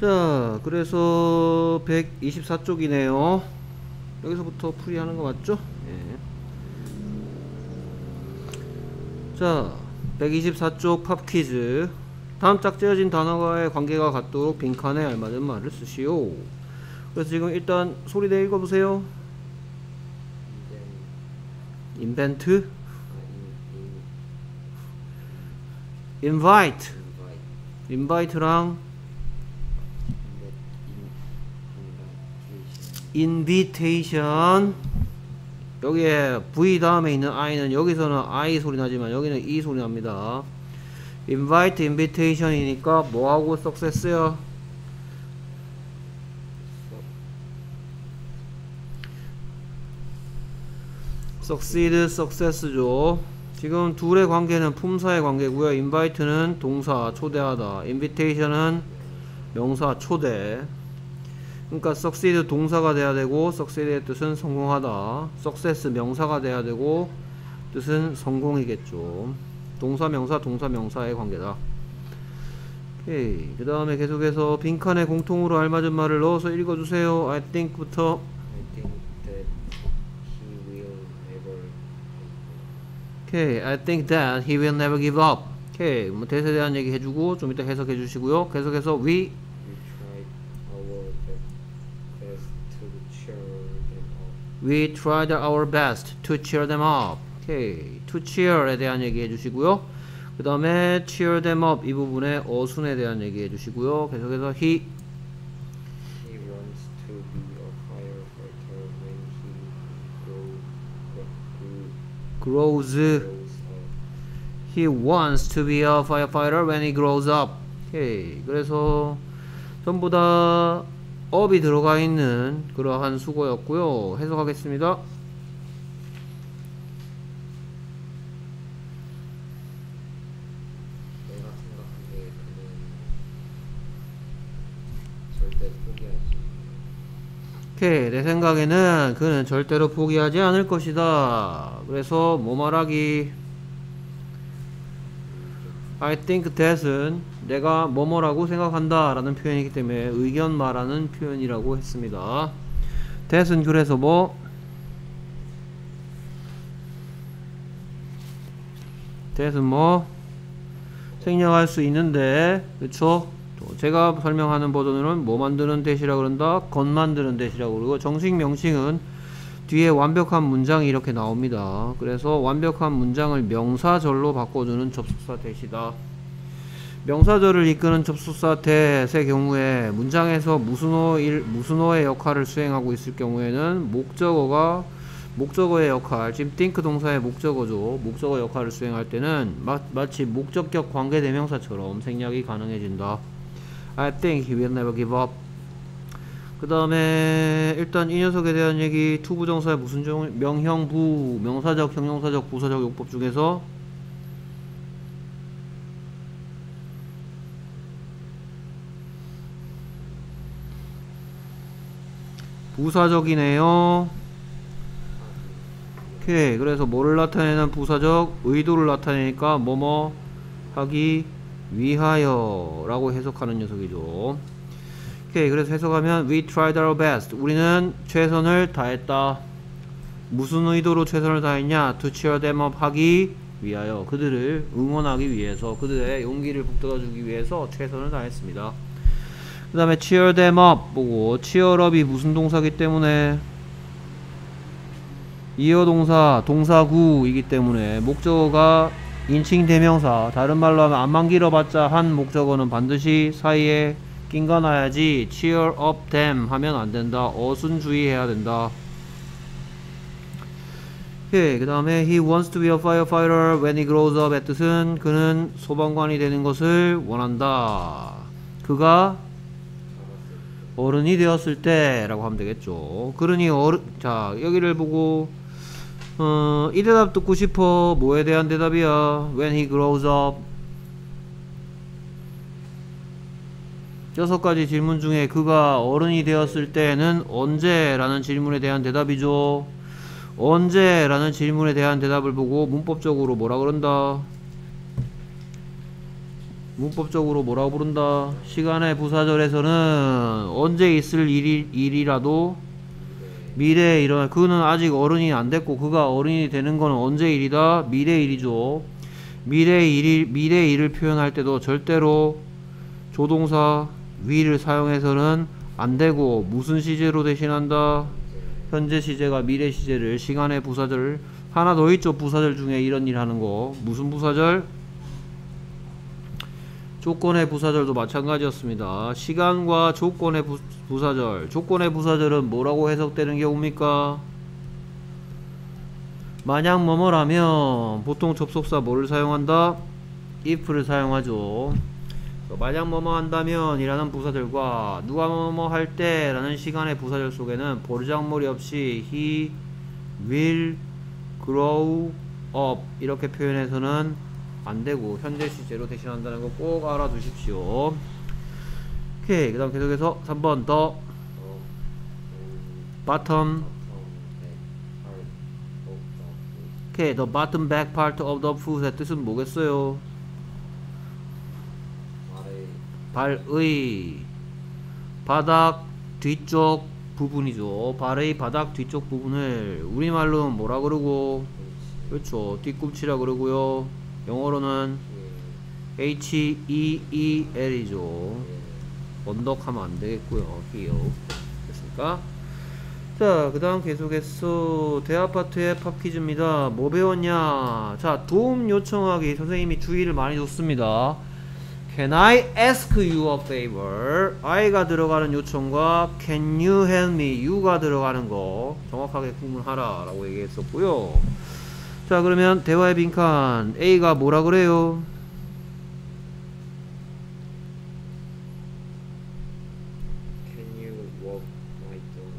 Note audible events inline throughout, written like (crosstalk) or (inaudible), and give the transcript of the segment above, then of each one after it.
자, 그래서 124쪽이네요. 여기서부터 풀이하는 거 맞죠? 예. 자, 124쪽 팝 퀴즈. 다음 짝지어진 단어와의 관계가 같도록 빈칸에 알맞은 말을 쓰시오. 그래서 지금 일단 소리 내 읽어보세요. 인벤트, invite, invite랑 invitation 여기에 V 다음에 있는 I는 여기서는 I 소리 나지만 여기는 E 소리 납니다. invite, invitation이니까 뭐하고 success요? succeed, success죠. 지금 둘의 관계는 품사의 관계고요. invite는 동사 초대하다. invitation은 명사 초대. 그러니까 succeed 동사가 돼야 되고 succeed의 뜻은 성공하다. success 명사가 돼야 되고 뜻은 성공이겠죠. 동사 명사 동사 명사의 관계다. 오케이. 그 다음에 계속해서 빈칸에 공통으로 알맞은 말을 넣어서 읽어주세요. I think부터 I think that he will never 오케이. I think that he will never give up. 오케이. 뭐 대세에 대한 얘기 해주고 좀 이따 해석해 주시고요. 계속해서 we we tried our best to cheer them up. 오케이. To cheer에 대한 얘기 해주시고요. 그 다음에 cheer them up 이 부분에 어순에 대한 얘기 해주시고요. 계속해서 he He wants to be a firefighter when he grow, grew, grows. grows up. He wants to be a firefighter when he grows up. 오케이. 그래서 전부 다 up이 들어가 있는 그러한 수고였고요. 해석하겠습니다. 절대 포기하지. 오케이. 내 생각에는 그는 절대로 포기하지 않을 것이다. 그래서 뭐 말하기 I think that은 내가 뭐뭐라고 생각한다 라는 표현이기 때문에 의견 말하는 표현이라고 했습니다. that은 그래서 뭐? that은 뭐? 생략할 수 있는데 그쵸? 또 제가 설명하는 버전으로는 뭐 만드는 대시라 그런다? 건 만드는 대시라고 그러고 정식 명칭은 뒤에 완벽한 문장이 이렇게 나옵니다. 그래서 완벽한 문장을 명사절로 바꿔주는 접속사 대시다 명사절을 이끄는 접속사 대의 경우에 문장에서 무슨어일 무슨어의 역할을 수행하고 있을 경우에는 목적어가 목적어의 역할, 지금 think 동사의 목적어죠. 목적어 역할을 수행할 때는 마, 마치 목적격 관계 대명사처럼 생략이 가능해진다. I think he will never give up. 그 다음에 일단 이 녀석에 대한 얘기 투부정사의 무슨 종 명형부 명사적 형용사적 부사적 용법 중에서 부사적이네요. 오케이. 그래서 뭐를 나타내는 부사적 의도를 나타내니까 뭐뭐 하기 위하여 라고 해석하는 녀석이죠. 오케이. 그래서 해석하면 we tried our best. 우리는 최선을 다했다. 무슨 의도로 최선을 다했냐? to cheer them up 하기 위하여. 그들을 응원하기 위해서 그들의 용기를 북돋아주기 위해서 최선을 다했습니다 그 다음에 cheer them up. 보고 cheer up이 무슨 동사기 때문에? 이어 동사 동사구이기 때문에 목적어가 인칭 대명사. 다른 말로 하면 안만 길어봤자 한 목적어는 반드시 사이에 낀가 놔야지 cheer up them 하면 안 된다. 어순 주의해야 된다. 예, 그 다음에 he wants to be a firefighter when he grows up의 뜻은 그는 소방관이 되는 것을 원한다. 그가 어른이 되었을 때 라고 하면 되겠죠. 그러니 어른 자 여기를 보고 어, 이 대답 듣고 싶어. 뭐에 대한 대답이야? When he grows up. 여섯 가지 질문 중에 그가 어른이 되었을 때는 언제라는 질문에 대한 대답이죠. 언제라는 질문에 대한 대답을 보고 문법적으로 뭐라 그런다 문법적으로 뭐라고 부른다? 시간의 부사절에서는 언제 있을 일이, 일이라도 미래에 일어날 그는 아직 어른이 안 됐고 그가 어른이 되는 거는 언제 일이다? 미래 일이죠. 미래 일이 미래 일을 표현할 때도 절대로 조동사 will을 사용해서는 안 되고 무슨 시제로 대신한다? 현재 시제가 미래 시제를 시간의 부사절 하나 더 있죠 부사절 중에 이런 일 하는 거 무슨 부사절? 조건의 부사절도 마찬가지였습니다. 시간과 조건의 부, 부사절 조건의 부사절은 뭐라고 해석되는 경우입니까? 만약 뭐뭐라면 보통 접속사 뭐를 사용한다? if를 사용하죠. 만약 뭐뭐 한다면 이라는 부사절과 누가 뭐뭐 할 때 라는 시간의 부사절 속에는 보르장머리 없이 he will grow up 이렇게 표현해서는 안 되고 현재 시제로 대신한다는 거 꼭 알아두십시오. 오케이. 그 다음 계속해서 3번 더 bottom 오케이. the bottom back part of the foot의 뜻은 뭐겠어요? 발의 바닥 뒤쪽 부분이죠. 발의 바닥 뒤쪽 부분을 우리말로는 뭐라 그러고 그렇죠. 뒤꿈치라 그러고요. 영어로는 H-E-E-L이죠. 언덕하면 안 되겠고요. here. 됐습니까? 자, 그 다음 계속해서 대아파트의 팝퀴즈입니다. 뭐 배웠냐? 자, 도움 요청하기 선생님이 주의를 많이 줬습니다. Can I ask you a favor? I가 들어가는 요청과 Can you help me? You가 들어가는 거 정확하게 구분하라 라고 얘기했었고요. 자 그러면 대화의 빈칸 A가 뭐라 그래요?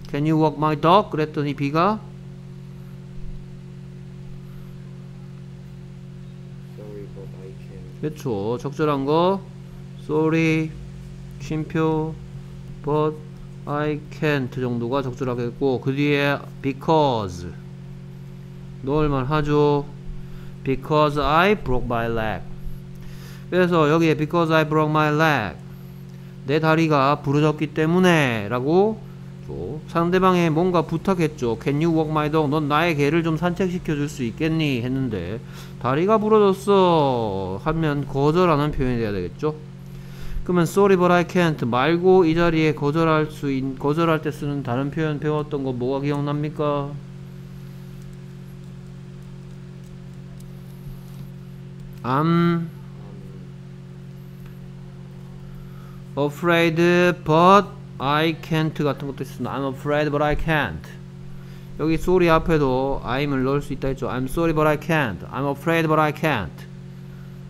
Can you walk my dog? 그랬더니 B가 Sorry, but I can't. 그렇죠 적절한 거 Sorry 쉼표 But I can't 정도가 적절하겠고 그 뒤에 Because 넣을만 하죠? Because I broke my leg. 그래서 여기에 Because I broke my leg. 내 다리가 부러졌기 때문에 라고 또 상대방에 뭔가 부탁했죠. Can you walk my dog? 넌 나의 개를 좀 산책시켜 줄 수 있겠니? 했는데 다리가 부러졌어 하면 거절하는 표현이 돼야 되겠죠? 그러면 sorry but I can't 말고 이 자리에 거절할 수 있, 거절할 때 쓰는 다른 표현 배웠던 거 뭐가 기억납니까? I'm afraid but I can't 같은 것도 있습니다. I'm afraid but I can't. 여기 sorry 앞에도 I'm을 넣을 수 있다 했죠. I'm sorry but I can't. I'm afraid but I can't.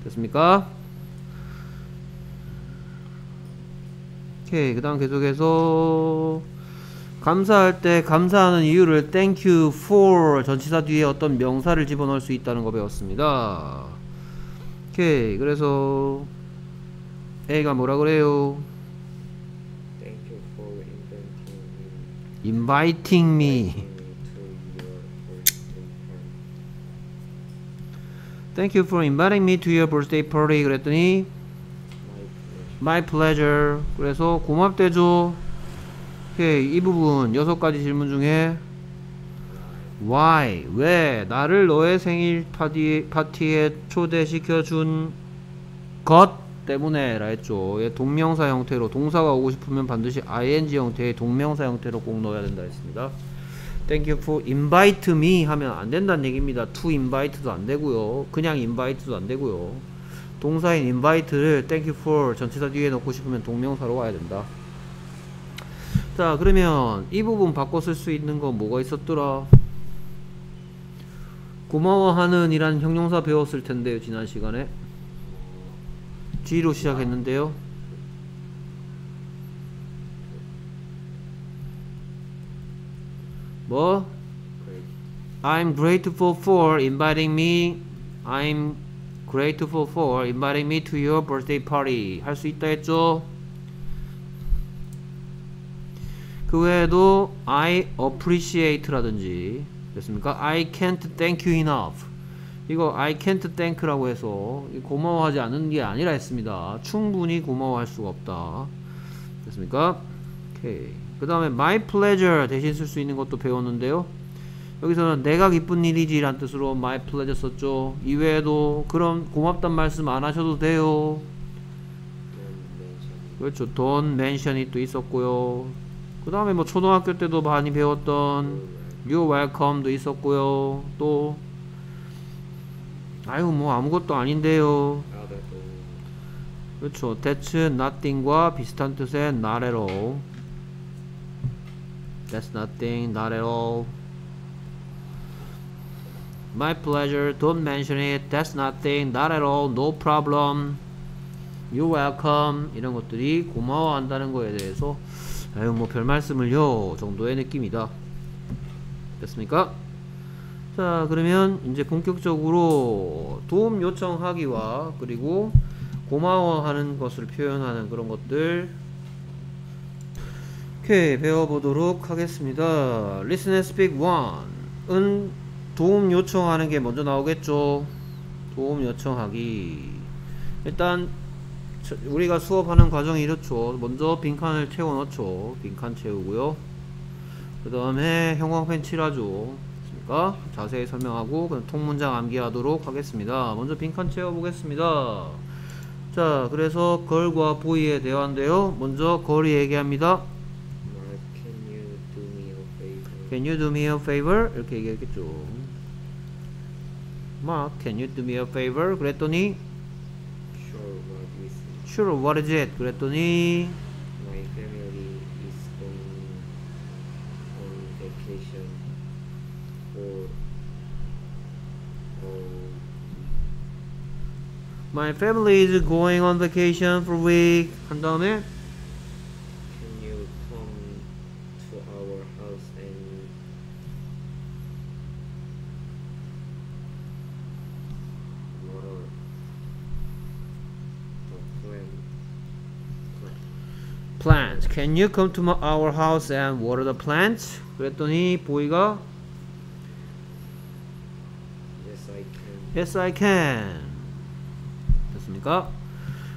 됐습니까? 오케이. 그 다음 계속해서 감사할 때 감사하는 이유를 thank you for 전치사 뒤에 어떤 명사를 집어넣을 수 있다는 거 배웠습니다. 오케이. 그래서 A가 뭐라 그래요? Thank you for inviting me. inviting me. Thank you for inviting me to your birthday party. 그랬더니 My pleasure. 그래서 고맙대죠. 오케이. 이 부분 여섯 가지 질문 중에 why 왜 나를 너의 생일 파티 파티에 초대시켜 준 것 때문에 라 했죠. 얘 동명사 형태로 동사가 오고 싶으면 반드시 ing 형태의 동명사 형태로 꼭 넣어야 된다 했습니다. Thank you for invite me 하면 안 된다는 얘기입니다. to invite도 안 되고요. 그냥 invite도 안 되고요. 동사인 invite를 thank you for 전치사 뒤에 넣고 싶으면 동명사로 와야 된다. 자, 그러면 이 부분 바꿔 쓸 수 있는 거 뭐가 있었더라? 고마워하는 이란 형용사 배웠을 텐데요, 지난 시간에. G로 시작했는데요. 뭐? I'm grateful for inviting me. I'm grateful for inviting me to your birthday party. 할 수 있다 했죠? 그 외에도 I appreciate라든지 됐습니까? I can't thank you enough. 이거 I can't thank라고 해서 고마워하지 않는 게 아니라 했습니다. 충분히 고마워할 수가 없다. 됐습니까? 오케이. 그 다음에 my pleasure 대신 쓸 수 있는 것도 배웠는데요. 여기서는 내가 기쁜 일이지 란 뜻으로 my pleasure 썼죠. 이외에도 그럼 고맙단 말씀 안 하셔도 돼요. 그렇죠. don't mention it도 있었고요. 그 다음에 뭐 초등학교 때도 많이 배웠던 you're welcome도 있었고요. 또 아유 뭐 아무것도 아닌데요. 그렇죠. that's nothing과 비슷한 뜻의 not at all. That's nothing, not at all. My pleasure, don't mention it. That's nothing, not at all, no problem. You're welcome. 이런 것들이 고마워한다는 거에 대해서 아유 뭐 별 말씀을요 정도의 느낌이다. 됐습니까? 자 그러면 이제 본격적으로 도움 요청하기와 그리고 고마워하는 것을 표현하는 그런 것들 오케이 배워보도록 하겠습니다. Listen and speak 1은 도움 요청하는 게 먼저 나오겠죠. 도움 요청하기. 일단 저- 우리가 수업하는 과정이 이렇죠. 먼저 빈칸을 채워 넣죠. 빈칸 채우고요 그 다음에 형광펜 칠하죠 됐습니까? 자세히 설명하고 그럼 통문장 암기하도록 하겠습니다 먼저 빈칸 채워 보겠습니다 자 그래서 걸과 보이의 대화인데요 먼저 걸이 얘기합니다 can you do me a favor? 이렇게 얘기했겠죠. Mark, can you do me a favor? 그랬더니 Sure, what is it? Sure, what is it? 그랬더니 My family is going on vacation for a week. 한 다음에 can you come to our house and water the plant? plant? plants. Can you come to my, our house and water the plants? 그랬더니 보이가 Yes, I can. Yes, I can. 됐습니까?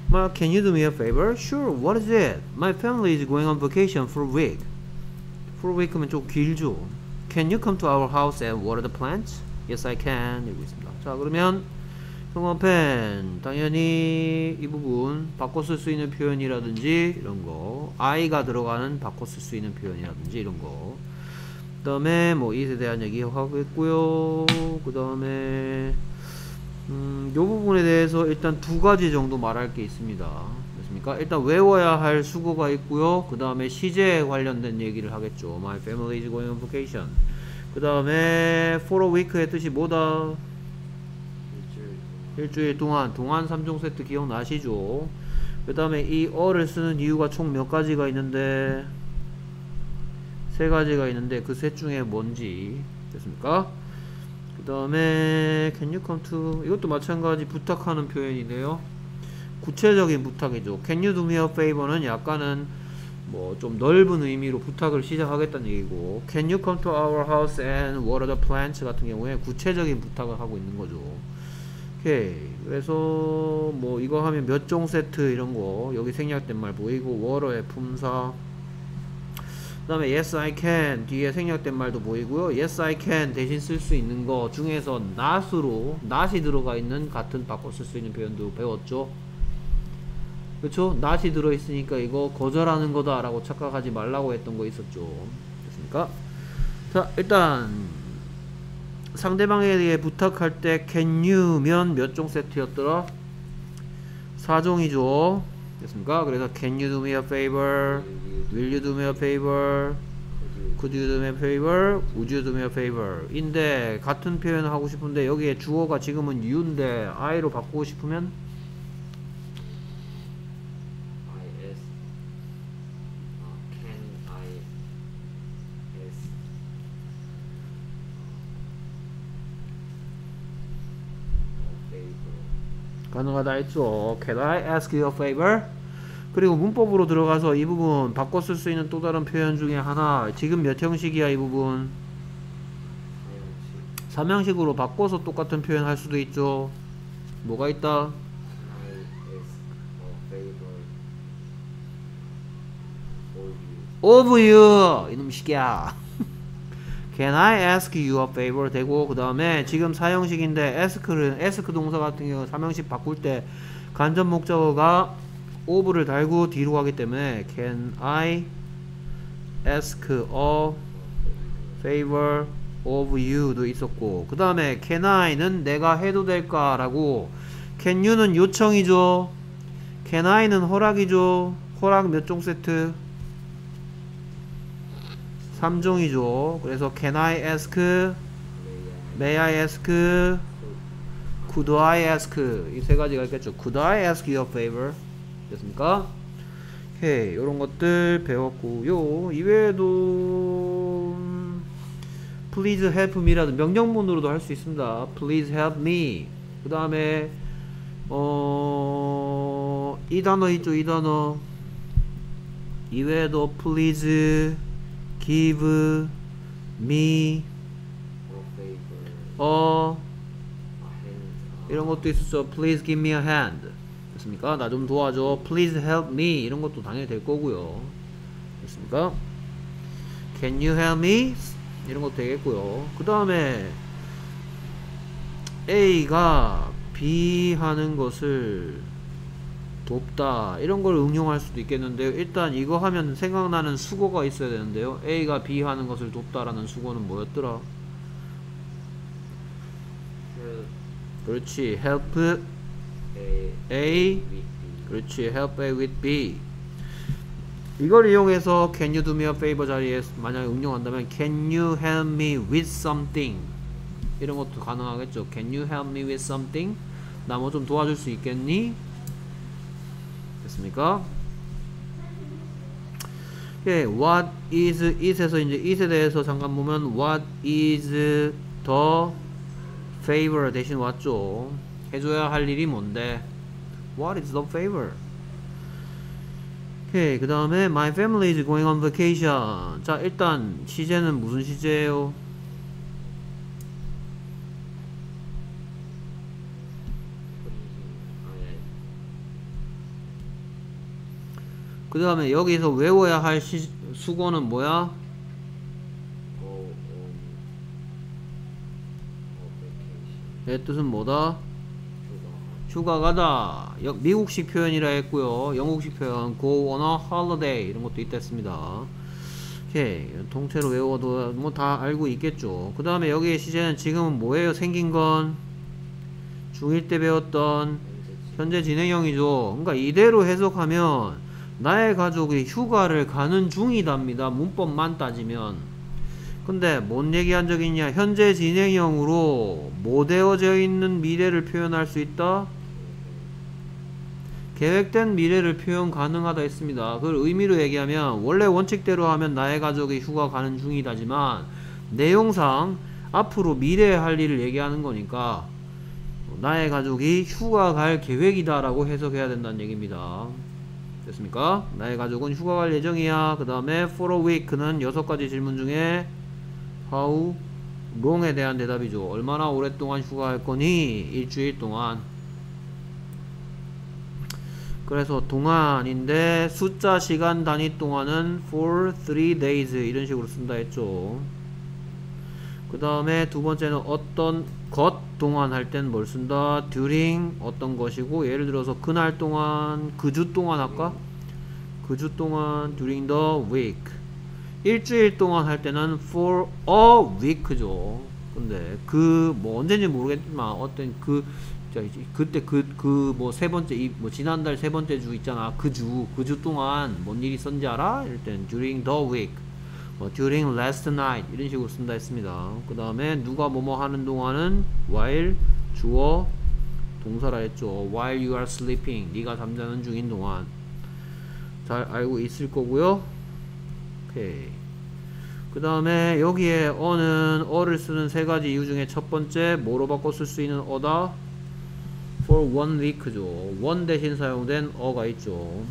Mark, can you do me a favor? Sure. What is it? My family is going on vacation for a week. For a week면 좀 길죠. Can you come to our house and water the plants? Yes, I can. 이러고 있습니다. 자, 그러면 형광펜 당연히 이 부분 바꿔 쓸 수 있는 표현이라든지 이런 거 I가 들어가는 바꿔 쓸 수 있는 표현이라든지 이런 거그 다음에 뭐 이에 대한 얘기 하겠고요 그 다음에 음, 요 부분에 대해서 일단 두 가지 정도 말할 게 있습니다 됐습니까? 일단 외워야 할 수고가 있고요 그 다음에 시제에 관련된 얘기를 하겠죠 My family is going on vacation 그 다음에 for a week의 뜻이 뭐다? 일주일 일주일 동안 동안 3종 세트 기억나시죠? 그 다음에 이 어를 쓰는 이유가 총 몇 가지가 있는데 세 가지가 있는데 그 셋 중에 뭔지 됐습니까? 그 다음에 can you come to? 이것도 마찬가지 부탁하는 표현인데요. 구체적인 부탁이죠. can you do me a favor는 약간은 뭐 좀 넓은 의미로 부탁을 시작하겠다는 얘기고 can you come to our house and water the plants 같은 경우에 구체적인 부탁을 하고 있는 거죠. 오케이. 그래서 뭐 이거 하면 몇 종 세트 이런 거 여기 생략된 말 보이고 워러의 품사 그 다음에 yes I can 뒤에 생략된 말도 보이고요. yes I can 대신 쓸 수 있는 거 중에서 not으로 not이 들어가 있는 같은 바꿔 쓸 수 있는 표현도 배웠죠. 그쵸 not이 들어있으니까 이거 거절하는 거다 라고 착각하지 말라고 했던 거 있었죠. 됐습니까? 자 일단 상대방에 대해 부탁할 때 can you면 몇 종 세트였더라? 4종이죠 됐습니까? 그래서 can you do me a favor? will you do me a favor? could you do me a favor? would you do me a favor? 인데 같은 표현을 하고 싶은데 여기에 주어가 지금은 you인데 I로 바꾸고 싶으면 가능하다 했죠 can I ask you a favor? 그리고 문법으로 들어가서 이 부분 바꿔 쓸 수 있는 또 다른 표현 중에 하나 지금 몇 형식이야 이 부분 삼형식으로 바꿔서 똑같은 표현 할 수도 있죠. 뭐가 있다? You 이놈 시기야. Can I ask you a favor 되고 그 다음에 지금 사형식인데 ask는 ask 동사 같은 경우 삼형식 바꿀 때 간접 목적어가 of를 달고 뒤로 가기 때문에 Can I ask a favor of you도 있었고 그 다음에 Can I는 내가 해도 될까 라고 Can you는 요청이죠. Can I는 허락이죠. 허락 몇 종 세트? 3종이죠. 그래서 can I ask, may I ask, could I ask 이 세 가지가 있겠죠. Could I ask you a favor? 됐습니까? 오케이, 이런 것들 배웠고요. 이외에도 음, please help me라도 명령문으로도 할 수 있습니다. please help me. 그 다음에 어, 이 단어 있죠, 이 단어. 이외에도 please give me A 이런 것도 있었죠. Please give me a hand. 됐습니까? 나 좀 도와줘. Please help me. 이런 것도 당연히 될 거고요. 됐습니까? Can you help me? 이런 것도 되겠고요. 그 다음에 A가 B 하는 것을 돕다 이런 걸 응용할 수도 있겠는데요. 일단 이거 하면 생각나는 수거가 있어야 되는데요. A가 B 하는 것을 돕다라는 수거는 뭐였더라? 그렇지. help A. 그렇지 help A with B 이걸 이용해서 can you do me a favor 자리에 만약에 응용한다면 can you help me with something 이런 것도 가능하겠죠 can you help me with something 나 뭐 좀 도와줄 수 있겠니 됐습니까 예, what is it에서 이제 it에 대해서 잠깐 보면 what is the favor 대신 왔죠 해줘야 할 일이 뭔데 What is the favor? 오케이 그 다음에 My family is going on vacation 자 일단 시제는 무슨 시제예요? 그 다음에 여기서 외워야 할 시, 수고는 뭐야? 내 뜻은 뭐다? 휴가 가다. 여- 미국식 표현이라 했고요. 영국식 표현 go on a holiday 이런 것도 있다 했습니다. 오케이. 통째로 외워도 뭐 다 알고 있겠죠. 그 다음에 여기에 시제는 지금은 뭐예요? 생긴 건? 중1 때 배웠던 현재 진행형이죠. 그러니까 이대로 해석하면 나의 가족이 휴가를 가는 중이답니다 문법만 따지면 근데 뭔 얘기한 적 있냐 현재 진행형으로 뭐 되어져 있는 미래를 표현할 수 있다 계획된 미래를 표현 가능하다 했습니다. 그걸 의미로 얘기하면 원래 원칙대로 하면 나의 가족이 휴가 가는 중이다지만 내용상 앞으로 미래에 할 일을 얘기하는 거니까 나의 가족이 휴가 갈 계획이다 라고 해석해야 된다는 얘기입니다. 됐습니까? 나의 가족은 휴가 갈 예정이야. 그 다음에 for a week는 여섯 가지 질문 중에 how long에 대한 대답이죠. 얼마나 오랫동안 휴가 할 거니? 일주일 동안. 그래서 동안인데 숫자 시간 단위 동안은 for three days 이런 식으로 쓴다 했죠. 그 다음에 두 번째는 어떤 것 동안 할 땐 뭘 쓴다? during 어떤 것이고 예를 들어서 그날 동안 그 주 동안 할까? 그 주 동안 during the week 일주일 동안 할 때는 for a week죠. 근데 그 뭐 언제인지 모르겠지만 어떤 그 그때 그 그 뭐 세 번째 이 뭐 지난달 세 번째 주 있잖아 그 주 그 주 동안 뭔 일이 있었는지 알아? 이럴 땐 during the week 뭐 during last night 이런 식으로 쓴다 했습니다. 그 다음에 누가 뭐뭐 하는 동안은 while 주어 동사라 했죠. while you are sleeping 네가 잠자는 중인 동안. 잘 알고 있을 거고요. 오케이. 그 다음에 여기에 어는 어를 쓰는 세 가지 이유 중에 첫 번째 뭐로 바꿔 쓸 수 있는 어다? for one week죠. one 대신 사용된 어가 있죠.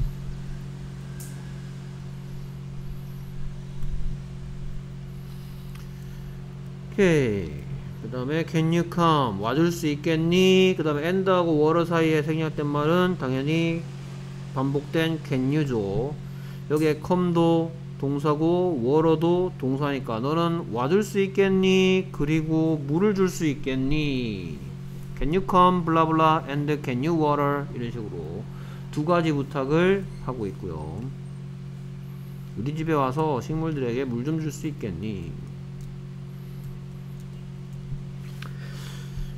오케이. 그 다음에 can you come? 와줄 수 있겠니? 그 다음에 and하고 were 사이에 생략된 말은 당연히 반복된 can you죠. 여기에 come도 동사고 were도 동사니까 너는 와줄 수 있겠니? 그리고 물을 줄 수 있겠니? can you come? 블라블라 and can you water? 이런 식으로 두 가지 부탁을 하고 있고요. 우리 집에 와서 식물들에게 물 좀 줄 수 있겠니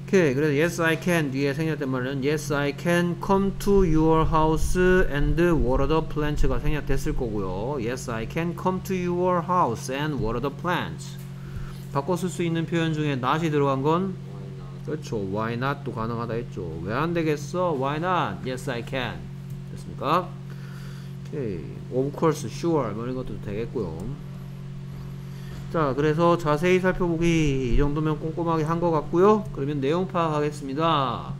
오케이 그래서 yes I can 뒤에 생략된 말은 yes I can come to your house and water the plants가 생략됐을 거고요 yes I can come to your house and water the plants 바꿔 쓸 수 있는 표현 중에 not이 들어간 건? 그렇죠 why not도 가능하다 했죠 왜 안 되겠어 why not yes I can 됐습니까 오케이 of course sure 뭐 이런 것도 되겠고요 자 그래서 자세히 살펴보기 이 정도면 꼼꼼하게 한 것 같고요. 그러면 내용 파악하겠습니다.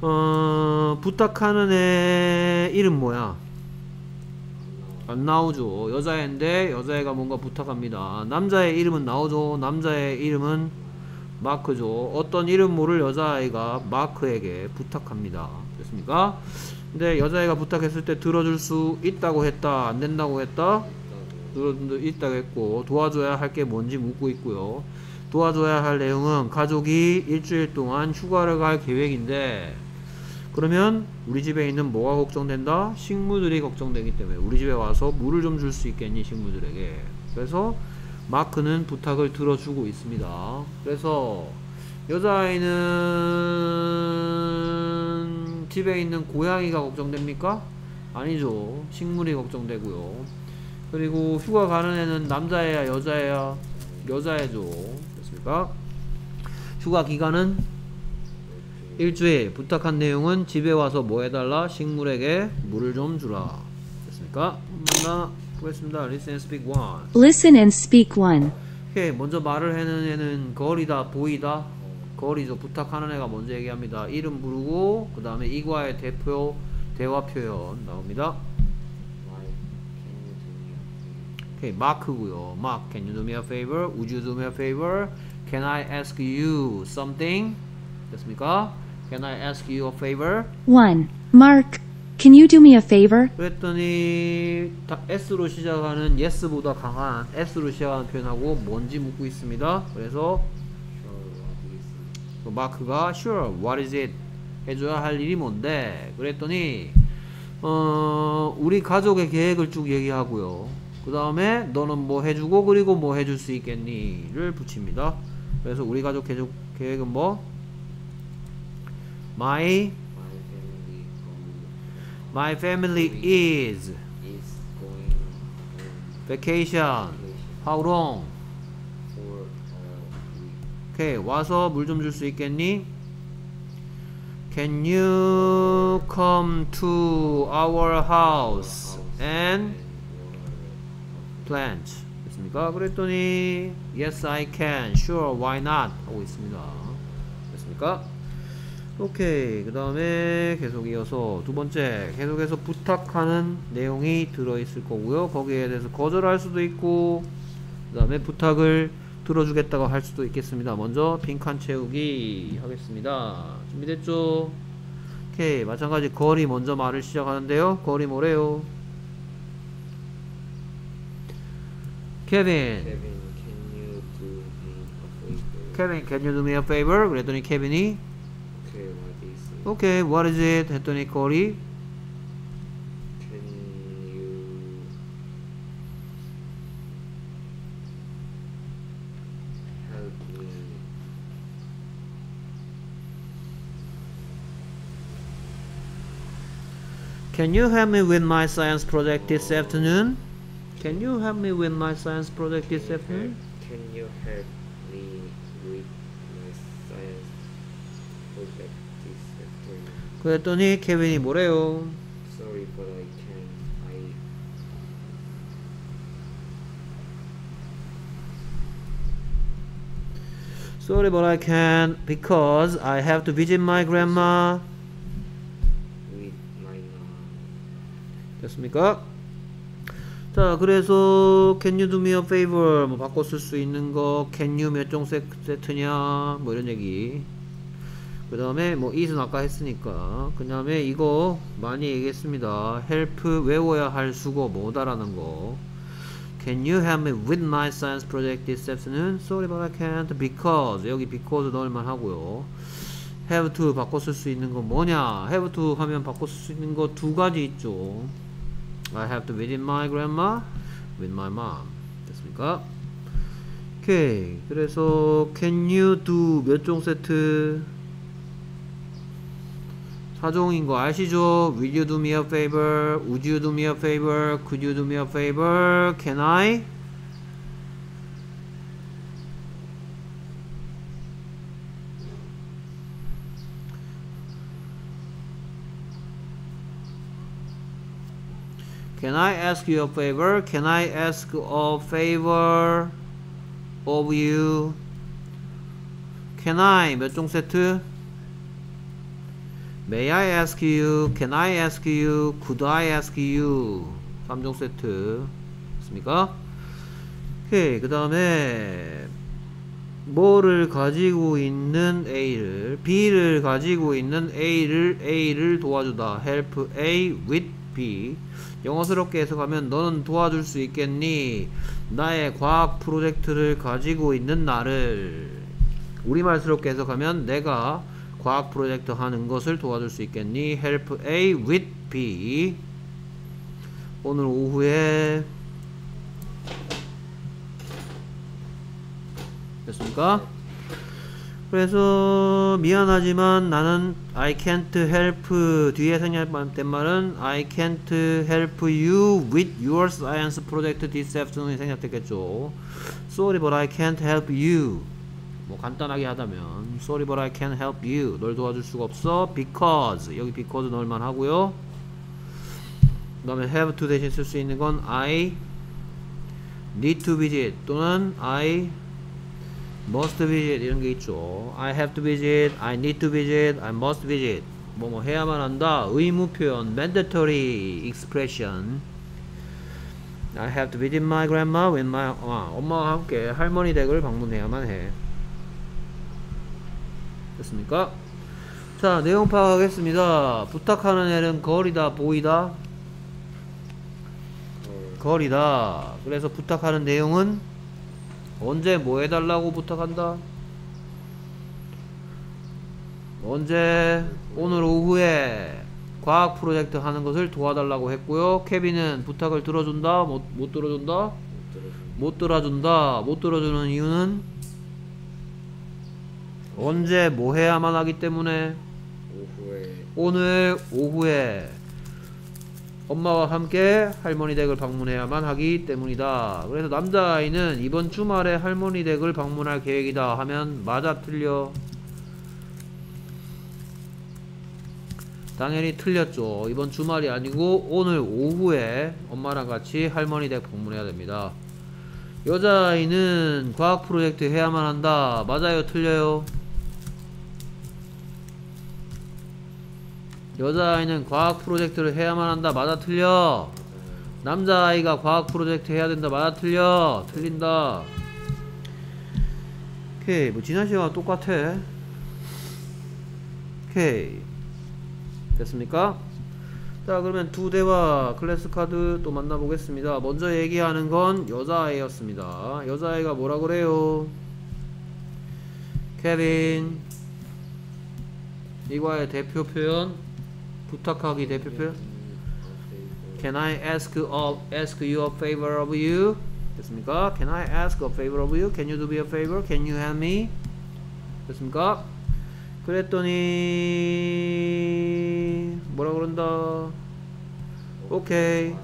어 부탁하는 애 이름 뭐야? 안 나오죠. 여자애인데 여자애가 뭔가 부탁합니다. 남자의 이름은 나오죠. 남자의 이름은 마크죠. 어떤 이름 모를 여자아이가 마크에게 부탁합니다. 됐습니까? 근데 여자애가 부탁했을 때 들어줄 수 있다고 했다 안 된다고 했다 있다고 했고 도와줘야 할 게 뭔지 묻고 있고요. 도와줘야 할 내용은 가족이 일주일 동안 휴가를 갈 계획인데 그러면 우리 집에 있는 뭐가 걱정된다? 식물들이 걱정되기 때문에 우리 집에 와서 물을 좀 줄 수 있겠니 식물들에게 그래서 마크는 부탁을 들어주고 있습니다. 그래서 여자아이는 집에 있는 고양이가 걱정됩니까? 아니죠. 식물이 걱정되고요. 그리고 휴가 가는 애는 남자애야 여자애야? 여자애죠. 됐습니까? 휴가 기간은 일주일. 부탁한 내용은 집에 와서 뭐 해달라? 식물에게 물을 좀 주라. 됐습니까? 만나 보겠습니다. Listen and speak one. Listen and speak one. 오케이. 먼저 말을 하는 애는 거리다 보이다? 거리죠. 부탁하는 애가 먼저 얘기합니다. 이름 부르고 그 다음에 이과의 대표 대화 표현 나옵니다 오케이 마크고요 마크 can you do me a favor? would you do me a favor? can I ask you something? 됐습니까? can I ask you a favor? 1. Mark, can you do me a favor? 그랬더니 다 S로 시작하는 yes보다 강한 S로 시작하는 표현하고 뭔지 묻고 있습니다 그래서? 그 마크가 sure what is it 해줘야 할 일이 뭔데 그랬더니 어 우리 가족의 계획을 쭉 얘기하고요 그 다음에 너는 뭐 해주고 그리고 뭐 해줄 수 있겠니를 붙입니다 그래서 우리 가족 계획, 계획은 뭐 my My family is vacation how long. 오케이 와서 물 좀 줄 수 있겠니? Can you come to our house and plant? 됐습니까? 그랬더니 Yes I can, sure why not 하고 있습니다. 됐습니까? 오케이 그 다음에 계속 이어서 두 번째 계속해서 부탁하는 내용이 들어있을 거고요 거기에 대해서 거절할 수도 있고 그 다음에 부탁을 들어주겠다고 할 수도 있겠습니다 먼저 빈칸 채우기 하겠습니다 준비됐죠? 오케이 마찬가지 거리 먼저 말을 시작하는데요 거리 뭐래요? 케빈 Kevin, can you do me a favor? 케빈 can you do me a favor? 그랬더니 케빈이 Okay, what is it? 오케이 what is it? 했더니 거리 Can you help me? Can you help me with my science project this afternoon? Can you help me with my science project this Can you afternoon? help- Can you help me with my science project this afternoon? 그랬더니 케빈이 뭐래요? Sorry, but I can't. I Sorry but I can't because I have to visit my grandma with my mom. 됐습니까? 자자 그래서 can you do me a favor 뭐 바꿔 쓸 수 있는 거 can you 몇 종 세트냐 뭐 이런 얘기 그 다음에 뭐 is는 아까 했으니까 그 다음에 이거 많이 얘기했습니다 help 외워야 할 수고 뭐다라는 거 Can you help me with my science project this afternoon? Sorry but I can't because 여기 because 넣을만 하고요 have to 바꿔 쓸 수 있는 거 뭐냐 have to 하면 바꿔 쓸 수 있는 거 두 가지 있죠 I have to visit my grandma with my mom 됐습니까? 오케이 그래서 can you do 몇 종 세트 4종인 거 아시죠? Will you do me a favor? Would you do me a favor? Could you do me a favor? Can I? Can I ask you a favor? Can I ask a favor of you? Can I 몇 종 세트? May I ask you? Can I ask you? Could I ask you? 3종 세트 됐습니까? 오케이 그 다음에 뭐를 가지고 있는 A를 B를 가지고 있는 A를 A를 도와주다 help A with B 영어스럽게 해석하면 너는 도와줄 수 있겠니? 나의 과학 프로젝트를 가지고 있는 나를 우리말스럽게 해석하면 내가 과학 프로젝트 하는 것을 도와줄 수 있겠니? help A with B 오늘 오후에 됐습니까? 그래서 미안하지만 나는 I can't help 뒤에 생략된 말은 I can't help you with your science project this afternoon 생략됐겠죠. Sorry but I can't help you. 뭐 간단하게 하다면 Sorry but I can't help you. 널 도와줄 수가 없어. Because 여기 because 넣을만 하고요. 그 다음에 have to 대신 쓸 수 있는 건 I need to visit 또는 I must visit 이런 게 있죠. I have to visit, I need to visit, I must visit. 뭐뭐 해야만 한다. 의무 표현, mandatory expression. I have to visit my grandma with my 아, 엄마와 함께 할머니 댁을 방문해야만 해. 됐습니까? 자, 내용 파악하겠습니다. 부탁하는 애는 거리다, 보이다, 거리다. 그래서 부탁하는 내용은 언제 뭐 해달라고 부탁한다? 언제 오늘 오후에 과학 프로젝트 하는 것을 도와달라고 했고요. 케빈은 부탁을 들어준다? 못, 못 들어준다? 못 들어준다. 못 들어주는 이유는 언제 뭐 해야만 하기 때문에 오후에 오늘 오후에 엄마와 함께 할머니 댁을 방문해야만 하기 때문이다. 그래서 남자아이는 이번 주말에 할머니 댁을 방문할 계획이다 하면 맞아 틀려. 당연히 틀렸죠. 이번 주말이 아니고 오늘 오후에 엄마랑 같이 할머니 댁 방문해야 됩니다. 여자아이는 과학 프로젝트 해야만 한다. 맞아요, 틀려요? 여자아이는 과학 프로젝트를 해야만 한다. 맞아, 틀려? 남자아이가 과학 프로젝트 해야 된다. 맞아, 틀려? 틀린다. 오케이. 뭐 지난 시간과 똑같아. 오케이. 됐습니까? 자 그러면 두 대화 클래스 카드 또 만나보겠습니다 먼저 얘기하는 건 여자아이였습니다 여자아이가 뭐라 그래요 케빈 이과의 대표 표현 부탁하기 대표 표현 Can I ask of ask you a favor of you? 됐습니까? Can I ask a favor of you? Can you do me a favor? Can you help me? 됐습니까? 그랬더니 뭐라 그런다 오케이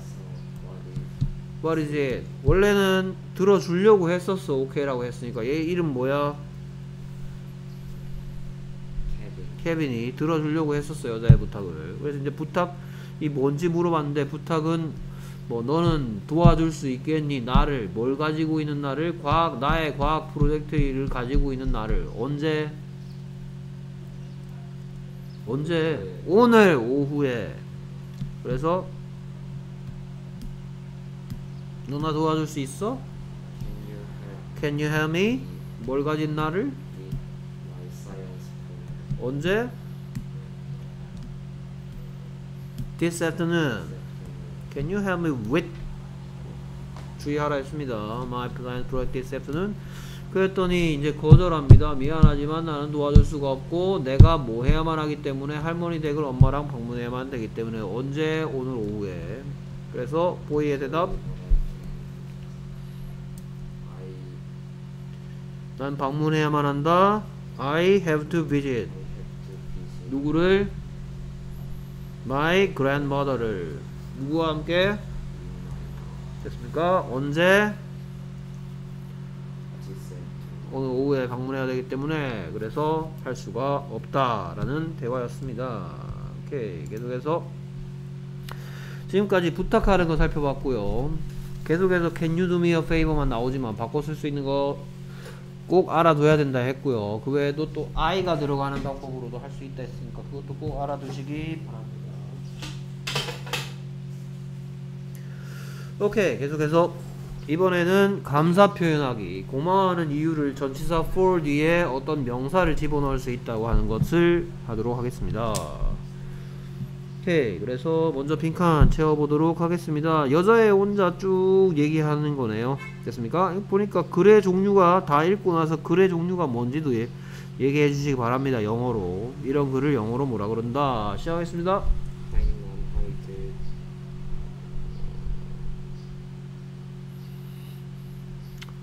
What is it? 원래는 들어주려고 했었어 오케이라고 했으니까 얘 이름 뭐야? 케빈 케빈이 들어주려고 했었어 여자의 부탁을. 그래서 이제 부탁 이 뭔지 물어봤는데 부탁은 뭐 너는 도와줄 수 있겠니? 나를 뭘 가지고 있는 나를? 과학 나의 과학 프로젝트를 가지고 있는 나를. 언제? 언제? 오늘 오후에. 그래서 누나 도와줄 수 있어? Can you Can you help help me? 뭘 가진 나를? 언제? This afternoon. Can you help me with? 주의하라 했습니다. My plan project this afternoon. 그랬더니 이제 거절합니다. 미안하지만 나는 도와줄 수가 없고 내가 뭐 해야만 하기 때문에 할머니 댁을 엄마랑 방문해야만 되기 때문에 언제 오늘 오후에 그래서 보이의 대답 난 방문해야만 한다. I have to visit. 누구를? My grandmother를 누구와 함께? 됐습니까? 언제? 오늘 오후에 방문해야 되기 때문에 그래서 할 수가 없다라는 대화였습니다. 오케이 계속해서 지금까지 부탁하는 거 살펴봤고요. 계속해서 can you do me a favor만 나오지만 바꿔 쓸 수 있는 거 꼭 알아둬야 된다 했고요. 그 외에도 또 I가 들어가는 방법으로도 할 수 있다 했으니까 그것도 꼭 알아두시기 바랍니다. 오케이 계속해서 이번에는 감사 표현하기 고마워하는 이유를 전치사 for 뒤에 어떤 명사를 집어넣을 수 있다고 하는 것을 하도록 하겠습니다 오케이. 그래서 먼저 빈칸 채워보도록 하겠습니다. 여자애 혼자 쭉 얘기하는 거네요. 됐습니까? 보니까 글의 종류가 다 읽고 나서 글의 종류가 뭔지도 예- 얘기해 주시기 바랍니다. 영어로. 이런 글을 영어로 뭐라 그런다? 시작하겠습니다.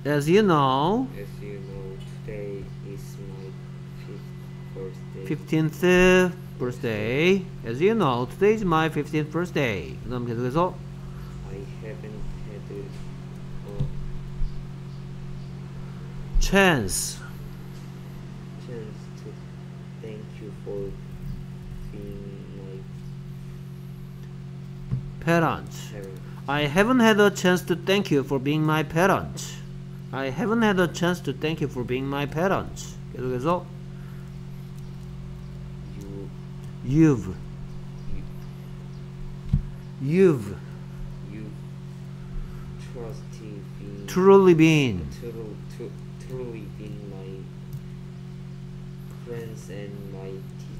As you know as you know today is my fifth birthday. 15th birthday. As you know, today is my 15th birthday. 그 다음 계속해서 I haven't had a chance. chance to thank you for being my parents. parent I haven't had a chance to thank you for being my parents. I haven't had a chance to thank you for being my parents. 계속해서 you've you you've you trusty being truly been true, to, truly been my friends and my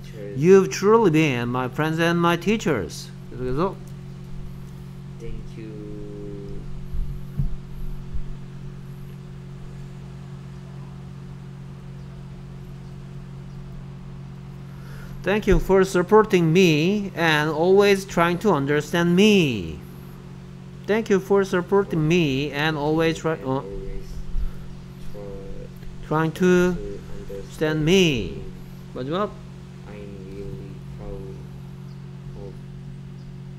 teachers you've truly been my friends and my teachers. 계속해서 Thank you for supporting me and always trying to understand me. Thank you for supporting me and always try, and 어, always try trying to to understand understand me. 마지막 I'm really proud of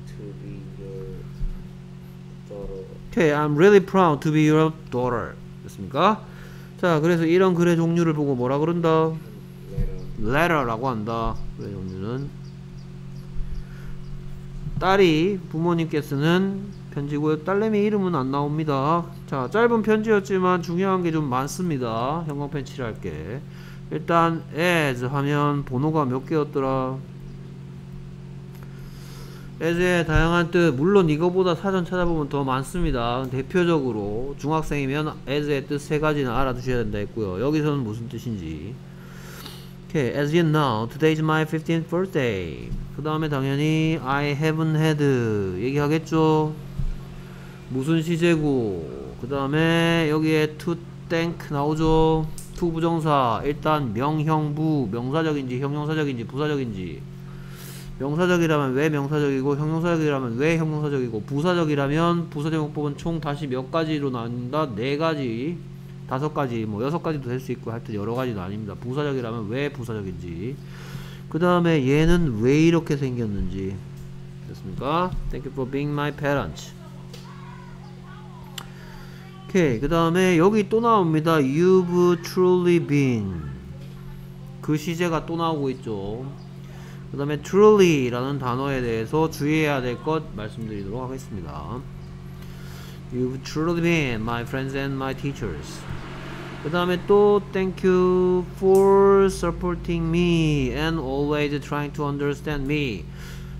to be your daughter. Okay, I'm really proud to be your daughter. 됐습니까? 자, 그래서 이런 글의 종류를 보고 뭐라 그런다? Letter. letter라고 한다. 글의 종류는 딸이 부모님께 쓰는 편지고요. 딸내미 이름은 안 나옵니다. 자, 짧은 편지였지만 중요한 게 좀 많습니다. 형광펜 칠할 게. 일단 as 하면 번호가 몇 개였더라? as의 다양한 뜻 물론 이거보다 사전 찾아보면 더 많습니다. 대표적으로 중학생이면 as의 뜻 세 가지는 알아두셔야 된다 했고요. 여기서는 무슨 뜻인지. Okay, as you know, today is my 15th birthday. 그 다음에 당연히 I haven't had 얘기하겠죠. 무슨 시제고. 그 다음에 여기에 to thank 나오죠. to 부정사 일단 명형부 명사적인지 형용사적인지 부사적인지 명사적이라면 왜 명사적이고 형용사적이라면 왜 형용사적이고 부사적이라면 부사적 용법은 총 다시 몇 가지로 나뉜다? 네 가지 다섯 가지 뭐 여섯 가지도 될 수 있고 하여튼 여러 가지도 아닙니다. 부사적이라면 왜 부사적인지. 그 다음에 얘는 왜 이렇게 생겼는지. 됐습니까? Thank you for being my parents. 오케이. 그 다음에 여기 또 나옵니다. You've truly been. 그 시제가 또 나오고 있죠. 그 다음에 truly 라는 단어에 대해서 주의해야 될 것 말씀드리도록 하겠습니다 You've truly been my friends and my teachers 그 다음에 또 Thank you for supporting me and always trying to understand me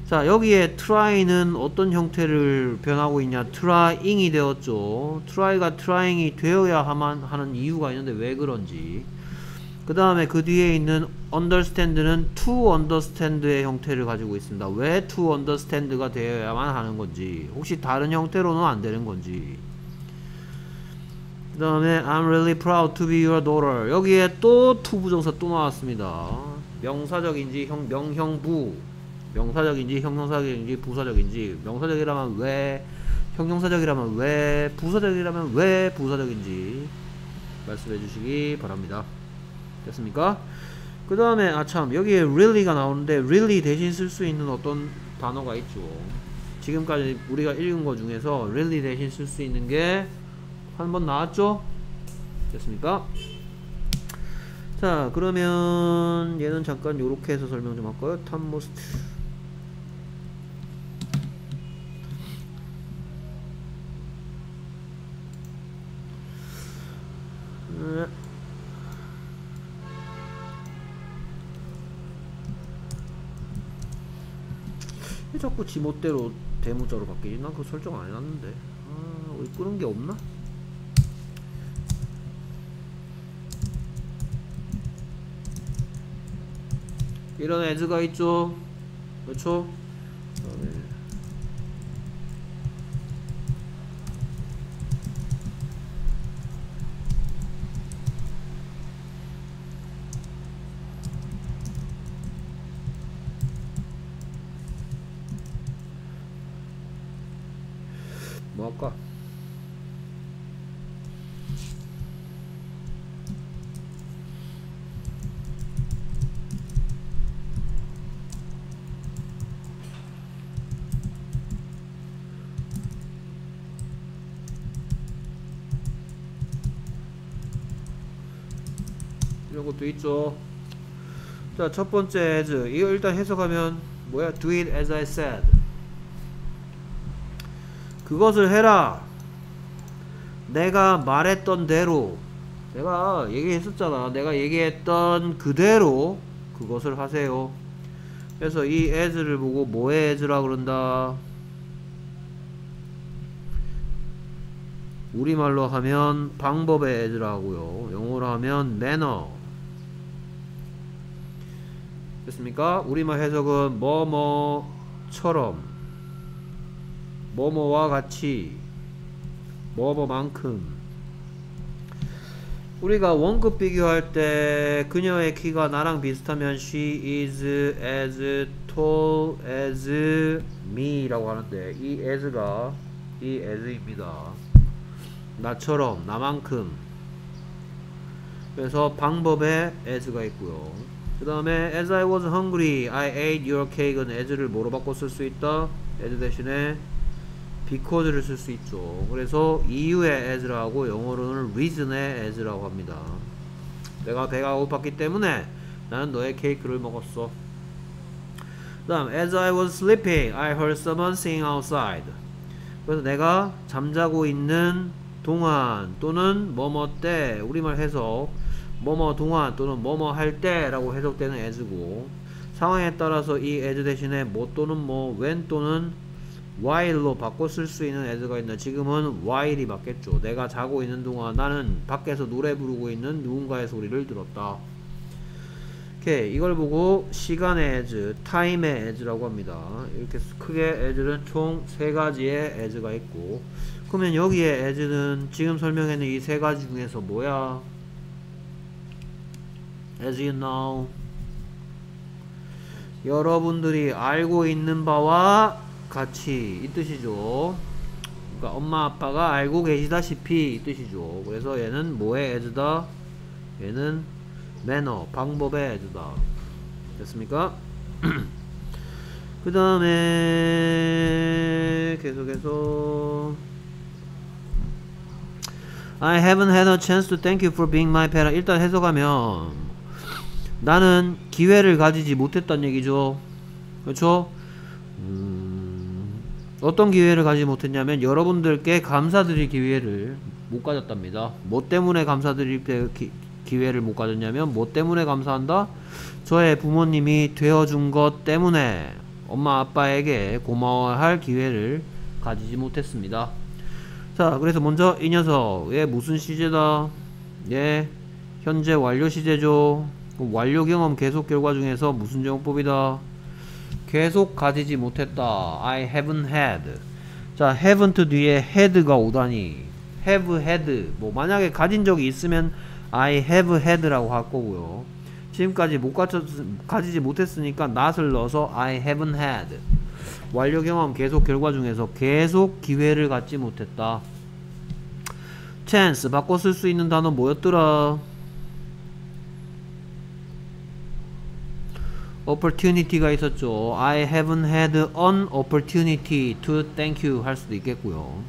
자 여기에 try는 어떤 형태를 변하고 있냐 trying이 되었죠 try가 trying이 되어야만 하는 이유가 있는데 왜 그런지 그 다음에 그 뒤에 있는 understand는 to understand의 형태를 가지고 있습니다. 왜 to understand가 되어야만 하는 건지 혹시 다른 형태로는 안 되는 건지. 그 다음에 I'm really proud to be your daughter. 여기에 또 to 부정사 또 나왔습니다. 명사적인지 형, 명형부. 명사적인지 형용사적인지 부사적인지. 명사적이라면 왜 형용사적이라면 왜 부사적이라면 왜 부사적인지 말씀해 주시기 바랍니다 됐습니까? 그 다음에 아 참 여기에 really가 나오는데 really 대신 쓸 수 있는 어떤 단어가 있죠 지금까지 우리가 읽은 것 중에서 really 대신 쓸 수 있는 게 한 번 나왔죠? 됐습니까? 자 그러면 얘는 잠깐 요렇게 해서 설명 좀 할까요? topmost 음. 왜 자꾸 지멋대로 대문자로 바뀌지? 난 그거 설정 안 해놨는데 아 우리 끄는 게 없나? 이런 애즈가 있죠 그렇죠? 그다음에 뭐 할까? 이런 것도 있죠. 자, 첫 번째 as. 이거 일단 해석하면 뭐야? Do it as I said. 그것을 해라. 내가 말했던 대로. 내가 얘기했었잖아. 내가 얘기했던 그대로 그것을 하세요. 그래서 이 as를 보고 뭐의 as라 그런다? 우리말로 하면 방법의 as라고요. 영어로 하면 manner. 됐습니까? 우리말 해석은 뭐뭐처럼 뭐뭐와 같이 뭐뭐만큼. 우리가 원급 비교할 때 그녀의 키가 나랑 비슷하면 she is as tall as me 라고 하는데 이 as가 이 as입니다. 나처럼 나만큼. 그래서 방법에 as가 있고요. 그 다음에 as I was hungry I ate your cake은 as를 뭐로 바꿔 쓸 수 있다? as 대신에 because를 쓸 수 있죠. 그래서 이유의 as라고 영어로는 reason의 as라고 합니다. 내가 배가 고팠기 때문에 나는 너의 케이크를 먹었어. 그 다음 as I was sleeping I heard someone singing outside. 그래서 내가 잠자고 있는 동안 또는 뭐뭐 때 우리말 해석 뭐뭐 동안 또는 뭐뭐 할 때라고 해석되는 as고 상황에 따라서 이 as 대신에 뭐 또는 뭐 when 또는 while로 바꿔 쓸 수 있는 as가 있는데 지금은 while이 맞겠죠. 내가 자고 있는 동안 나는 밖에서 노래 부르고 있는 누군가의 소리를 들었다. 오케이. 이걸 보고 시간의 as, time의 as라고 합니다. 이렇게 크게 as는 총 세 가지의 as가 있고 그러면 여기에 as는 지금 설명했는 이 세 가지 중에서 뭐야? As you know. 여러분들이 알고 있는 바와 같이 이 뜻이죠. 그러니까 엄마 아빠가 알고 계시다시피 이 뜻이죠. 그래서 얘는 뭐의 as다? 얘는 매너, 방법의 as다. 됐습니까? (clears throat) 그 다음에 계속해서 I haven't had a chance to thank you for being my parent. 일단 해석하면 나는 기회를 가지지 못했단 얘기죠. 그렇죠? 음, 어떤 기회를 가지지 못했냐면 여러분들께 감사드릴 기회를 못 가졌답니다. 뭐 때문에 감사드릴 기, 기회를 못 가졌냐면 뭐 때문에 감사한다? 저의 부모님이 되어준 것 때문에 엄마 아빠에게 고마워할 기회를 가지지 못했습니다. 자, 그래서 먼저 이 녀석 얘 무슨 시제다? 얘 현재 완료 시제죠. 완료 경험 계속 결과 중에서 무슨 정법이다? 계속 가지지 못했다. I haven't had. 자, haven't 뒤에 had가 오다니. have had. 뭐 만약에 가진 적이 있으면 I have had라고 할 거고요. 지금까지 못 가졌, 가지지 못했으니까 not을 넣어서 I haven't had. 완료 경험 계속 결과 중에서 계속 기회를 갖지 못했다. chance 바꿔 쓸 수 있는 단어 뭐였더라? Opportunity가 있었죠. I haven't had an opportunity to thank you 할 수도 있겠고요.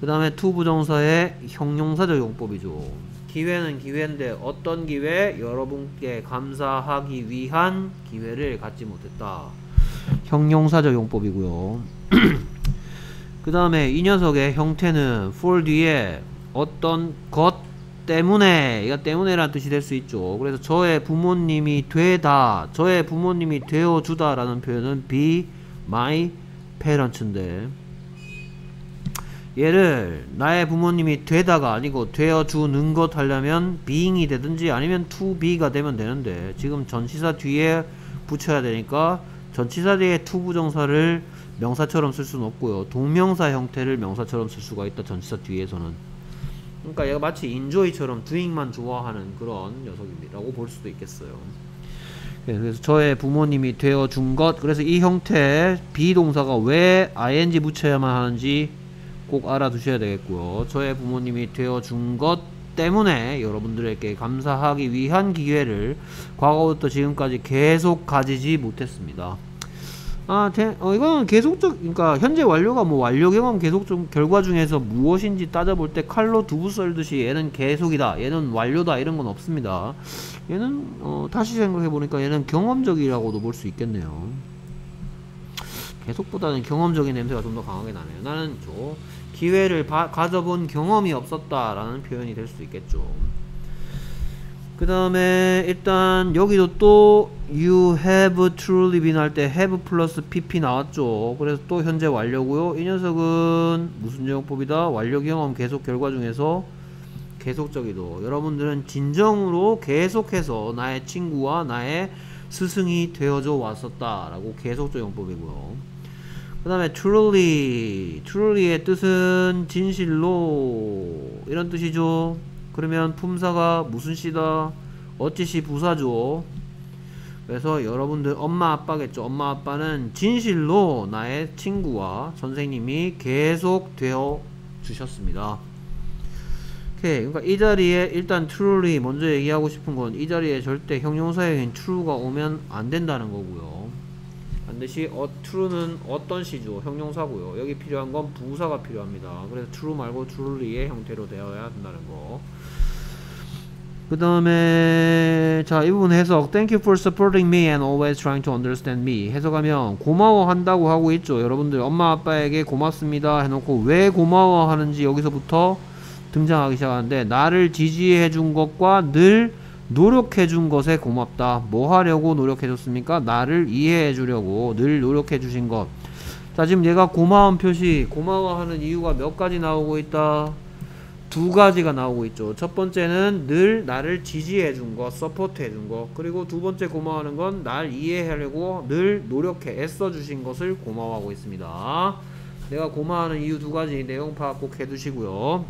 그 다음에 to 부정사의 형용사적 용법이죠. 기회는 기회인데 어떤 기회? 여러분께 감사하기 위한 기회를 갖지 못했다. 형용사적 용법이고요. (clears throat) 그 다음에 이 녀석의 형태는 for 뒤에 어떤 것 때문에 이거 때문에라는 뜻이 될 수 있죠. 그래서 저의 부모님이 되다, 저의 부모님이 되어주다 라는 표현은 be my parents인데 얘를 나의 부모님이 되다가 아니고 되어주는 것 하려면 being이 되든지 아니면 to be가 되면 되는데 지금 전치사 뒤에 붙여야 되니까 전치사 뒤에 to 부정사를 명사처럼 쓸 수는 없고요. 동명사 형태를 명사처럼 쓸 수가 있다. 전치사 뒤에서는. 그러니까 얘가 마치 인조이처럼 doing만 좋아하는 그런 녀석이라고 볼 수도 있겠어요. 네, 그래서 저의 부모님이 되어준 것 그래서 이 형태 비동사가 왜 ing 붙여야만 하는지 꼭 알아두셔야 되겠고요. 저의 부모님이 되어준 것 때문에 여러분들에게 감사하기 위한 기회를 과거부터 지금까지 계속 가지지 못했습니다. 아, 대, 어, 이거는 계속적, 그러니까 현재 완료가 뭐 완료 경험 계속적 결과 중에서 무엇인지 따져볼 때 칼로 두부 썰듯이 얘는 계속이다, 얘는 완료다 이런 건 없습니다. 얘는 어, 다시 생각해 보니까 얘는 경험적이라고도 볼 수 있겠네요. 계속보다는 경험적인 냄새가 좀 더 강하게 나네요. 나는 저 기회를 바, 가져본 경험이 없었다라는 표현이 될 수 있겠죠. 그 다음에 일단 여기도 또 you have truly been 할 때 have 플러스 pp 나왔죠. 그래서 또 현재 완료고요. 이 녀석은 무슨 제공법이다? 완료 경험 계속 결과 중에서 계속적이도. 여러분들은 진정으로 계속해서 나의 친구와 나의 스승이 되어져 왔었다 라고 계속적 용법이고요. 그 다음에 truly truly의 뜻은 진실로 이런 뜻이죠 그러면 품사가 무슨 시다? 어찌시 부사죠. 그래서 여러분들 엄마 아빠겠죠. 엄마 아빠는 진실로 나의 친구와 선생님이 계속 되어 주셨습니다. 오케이. 그러니까 이 자리에 일단 truly 먼저 얘기하고 싶은 건 이 자리에 절대 형용사형인 true가 오면 안 된다는 거고요. 반드시 어, true는 어떤 시죠? 형용사고요. 여기 필요한 건 부사가 필요합니다. 그래서 true 말고 truly의 형태로 되어야 한다는 거. 그 다음에 자 이 부분 해석. Thank you for supporting me and always trying to understand me. 해석하면 고마워한다고 하고 있죠. 여러분들 엄마 아빠에게 고맙습니다 해놓고 왜 고마워하는지 여기서부터 등장하기 시작하는데 나를 지지해 준 것과 늘 노력해 준 것에 고맙다. 뭐 하려고 노력해 줬습니까? 나를 이해해 주려고 늘 노력해 주신 것 자 지금 얘가 고마운 표시 고마워하는 이유가 몇 가지 나오고 있다 두 가지가 나오고 있죠. 첫 번째는 늘 나를 지지해 준 거, support 해준 거. 그리고 두 번째 고마워하는 건 날 이해하려고 늘 노력해 애써 주신 것을 고마워하고 있습니다. 내가 고마워하는 이유 두 가지 내용 파악 꼭 해두시고요.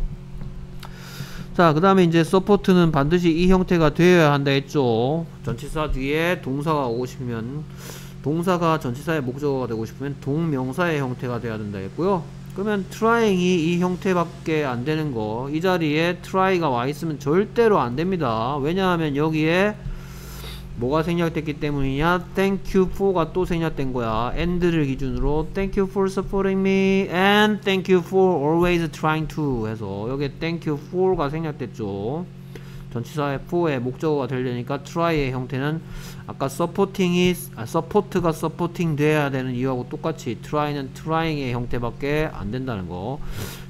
자, 그 다음에 이제 support는 반드시 이 형태가 되어야 한다 했죠. 전치사 뒤에 동사가 오고 싶으면 동사가 전치사의 목적어가 되고 싶으면 동명사의 형태가 돼야 된다 했고요. 그러면 trying이 이 형태밖에 안 되는 거. 이 자리에 try가 와 있으면 절대로 안 됩니다. 왜냐하면 여기에 뭐가 생략됐기 때문이냐? Thank you for가 또 생략된 거야. and를 기준으로 Thank you for supporting me and thank you for always trying to 해서 여기에 Thank you for가 생략됐죠. 전치사의 for의 목적어가 되려니까 try의 형태는 아까 supporting이 아, support가 supporting 돼야 되는 이유하고 똑같이 try는 trying의 형태밖에 안 된다는 거.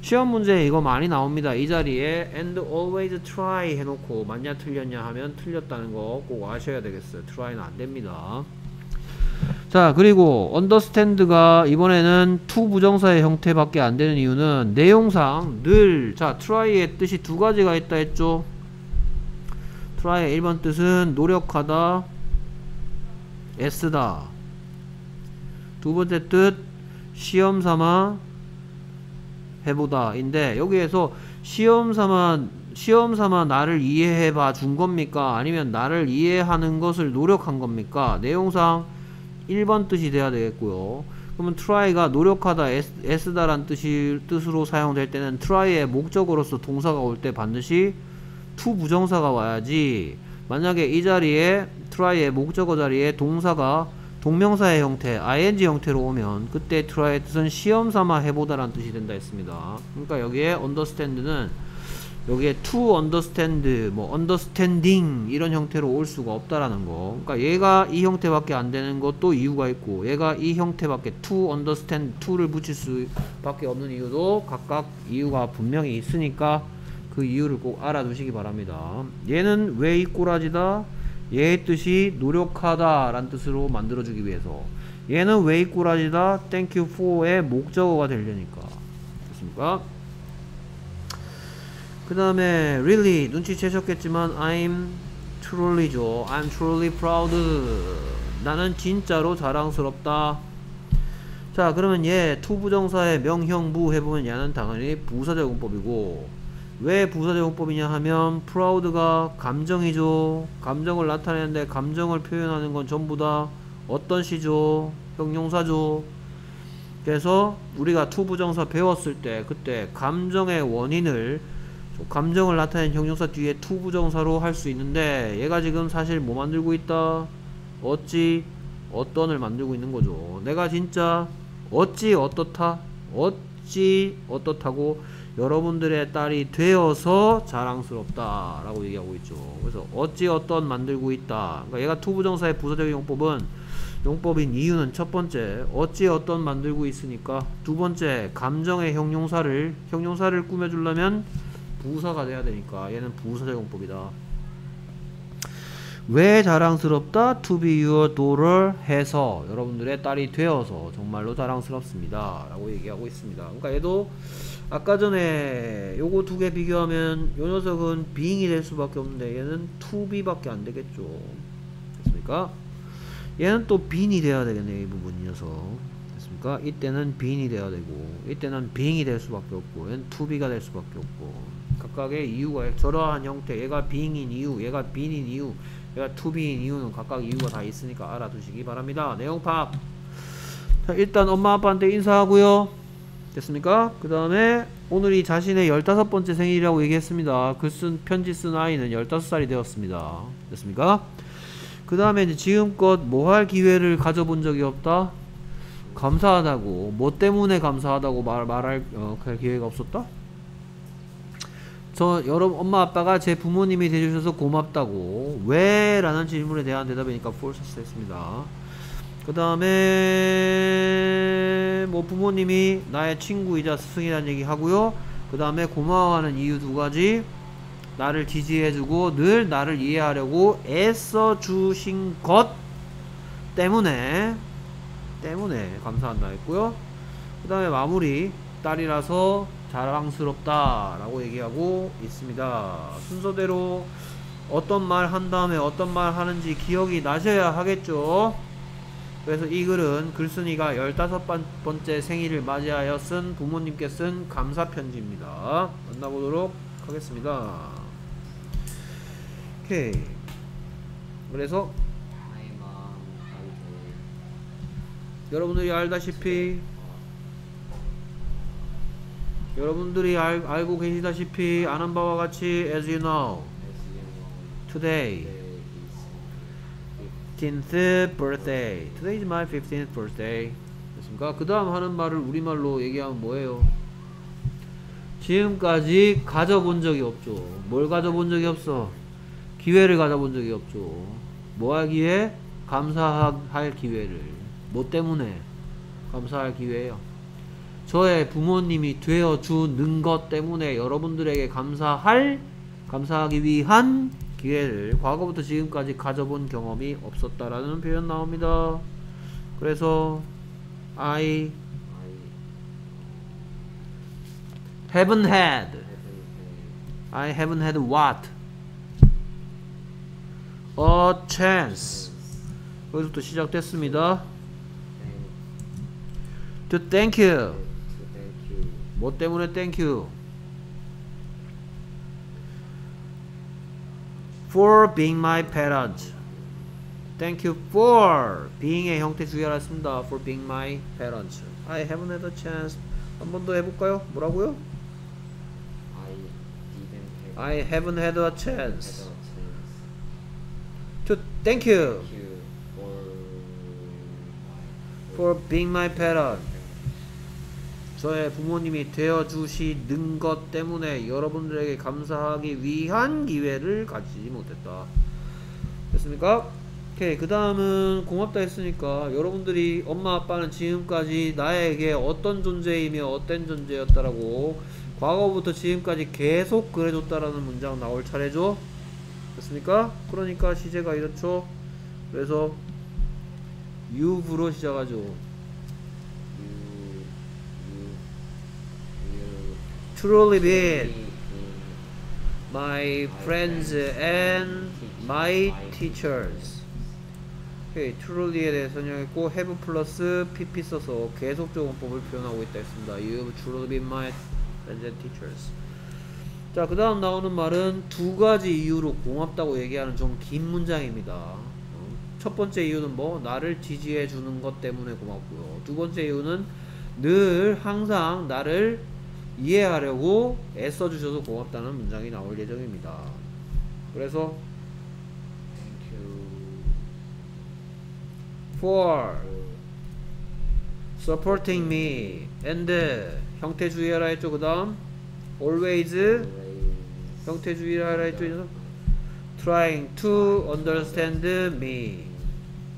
시험 문제 이거 많이 나옵니다. 이 자리에 and always try 해놓고 맞냐 틀렸냐 하면 틀렸다는 거 꼭 아셔야 되겠어요. try는 안 됩니다. 자 그리고 understand가 이번에는 to 부정사의 형태밖에 안 되는 이유는 내용상 늘 자 try의 뜻이 두 가지가 있다 했죠 try의 1번 뜻은 노력하다 애쓰다. 두 번째 뜻 시험 삼아 해보다. 인데 여기에서 시험 삼아 시험 삼아 나를 이해해 봐 준 겁니까? 아니면 나를 이해하는 것을 노력한 겁니까? 내용상 1번 뜻이 돼야 되겠고요. 그러면 try가 노력하다 애쓰, 애쓰다란 뜻이, 뜻으로 사용될 때는 try의 목적으로서 동사가 올 때 반드시 to 부정사가 와야지. 만약에 이 자리에 try의 목적어 자리에 동사가 동명사의 형태 ing 형태로 오면 그때 try의 뜻은 시험 삼아 해보다 라는 뜻이 된다 했습니다. 그러니까 여기에 understand는 여기에 to understand 뭐 understanding 이런 형태로 올 수가 없다라는 거. 그러니까 얘가 이 형태밖에 안 되는 것도 이유가 있고 얘가 이 형태밖에 to understand to를 붙일 수밖에 없는 이유도 각각 이유가 분명히 있으니까 그 이유를 꼭 알아두시기 바랍니다. 얘는 왜 이 꼬라지다? 얘의 뜻이 노력하다 라는 뜻으로 만들어주기 위해서. 얘는 왜 이 꼬라지다? Thank you for의 목적어가 되려니까. 됐습니까? 그 다음에 really 눈치채셨겠지만 I'm truly죠 I'm truly proud. 나는 진짜로 자랑스럽다. 자 그러면 얘 투부정사의 명형부 해보면 얘는 당연히 부사적용법이고 왜 부사적용법이냐 하면 proud가 감정이죠. 감정을 나타내는데 감정을 표현하는 건 전부 다 어떤 시죠? 형용사죠. 그래서 우리가 투부정사 배웠을 때 그때 감정의 원인을 감정을 나타낸 형용사 뒤에 투부정사로 할 수 있는데 얘가 지금 사실 뭐 만들고 있다? 어찌 어떤을 만들고 있는 거죠. 내가 진짜 어찌 어떻다? 어찌 어떻다고 여러분들의 딸이 되어서 자랑스럽다 라고 얘기하고 있죠. 그래서 어찌 어떤 만들고 있다. 그러니까 얘가 투부정사의 부사적 용법은 용법인 이유는 첫 번째 어찌 어떤 만들고 있으니까 두 번째 감정의 형용사를 형용사를 꾸며주려면 부사가 돼야 되니까 얘는 부사적 용법이다. 왜 자랑스럽다? To be your daughter 해서 여러분들의 딸이 되어서 정말로 자랑스럽습니다. 라고 얘기하고 있습니다. 그러니까 얘도 아까 전에 요거 두 개 비교하면 요 녀석은 being이 될 수밖에 없는데 얘는 to be 밖에 안 되겠죠. 됐습니까? 얘는 또 being이 돼야 되겠네 이 부분 이 녀석. 됐습니까? 이때는 being이 돼야 되고 이때는 being이 될 수밖에 없고 얘는 to be가 될 수밖에 없고. 각각의 이유가 저러한 형태 얘가 being인 이유 얘가 being인 이유 얘가 to be인 이유는 각각 이유가 다 있으니까 알아두시기 바랍니다. 내용 파악. 자 일단 엄마 아빠한테 인사하고요 됐습니까? 그 다음에 오늘이 자신의 15번째 생일이라고 얘기했습니다. 글 쓴 편지 쓴 아이는 15살이 되었습니다. 됐습니까? 그 다음에 이제 지금껏 뭐 할 기회를 가져본 적이 없다? 감사하다고 뭐 때문에 감사하다고 말, 말할 어, 그 기회가 없었다? 저 여러분 엄마 아빠가 제 부모님이 되주셔서 고맙다고 왜? 라는 질문에 대한 대답이니까 false 했습니다. 그 다음에 뭐 부모님이 나의 친구이자 스승이라는 얘기 하고요. 그 다음에 고마워하는 이유 두 가지. 나를 지지해주고 늘 나를 이해하려고 애써 주신 것 때문에 때문에 감사한다 했고요. 그 다음에 마무리. 딸이라서 자랑스럽다 라고 얘기하고 있습니다. 순서대로 어떤 말 한 다음에 어떤 말 하는지 기억이 나셔야 하겠죠 그래서 이 글은 글쓴이가 15번째 생일을 맞이하여 쓴 부모님께 쓴 감사 편지입니다. 만나보도록 하겠습니다. 오케이. 그래서 여러분들이 알다시피 여러분들이 알, 알고 계시다시피 아는 바와 같이 as you know today 15th birthday today is my 15th birthday 됐습니까? 그 다음 하는 말을 우리말로 얘기하면 뭐예요? 지금까지 가져본 적이 없죠 뭘 가져본 적이 없어? 기회를 가져본 적이 없죠 뭐할 기회? 감사할 기회를 뭐 때문에? 감사할 기회예요 저의 부모님이 되어주는 것 때문에 여러분들에게 감사할 감사하기 위한 기회를 과거부터 지금까지 가져본 경험이 없었다라는 표현 나옵니다. 그래서 I haven't had I haven't had what? A chance. 여기서부터 시작됐습니다. To thank you. to thank you 뭐 때문에 thank you? For being my parent. Thank you for being의 형태 주의하라 했습니다. For being my parent. I haven't had a chance. 한 번 더 해볼까요? 뭐라고요? I didn't have I haven't had a had a chance. chance To thank you thank you for for being my parent. 저의 부모님이 되어 주시는 것 때문에 여러분들에게 감사하기 위한 기회를 가지지 못했다. 됐습니까? 오케이. 그 다음은 고맙다 했으니까 여러분들이 엄마 아빠는 지금까지 나에게 어떤 존재이며 어떤 존재였다라고 과거부터 지금까지 계속 그래줬다라는 문장 나올 차례죠. 됐습니까? 그러니까 시제가 이렇죠. 그래서 you'로 시작하죠. Truly been in my friends and my teachers. 오케이, truly에 대해 설명했고 have 플러스 pp 써서 계속적 원법을 표현하고 있다 했습니다. You've truly been my friends and teachers. 자, 그 다음 나오는 말은 두 가지 이유로 고맙다고 얘기하는 좀 긴 문장입니다. 어, 첫 번째 이유는 뭐? 나를 지지해 주는 것 때문에 고맙고요. 두 번째 이유는 늘 항상 나를 이해하려고 애써 주셔서 고맙다는 문장이 나올 예정입니다. 그래서 thank you for supporting me and 형태 주의하라 했죠. 그다음 always 형태 주의하라 했죠. trying to understand me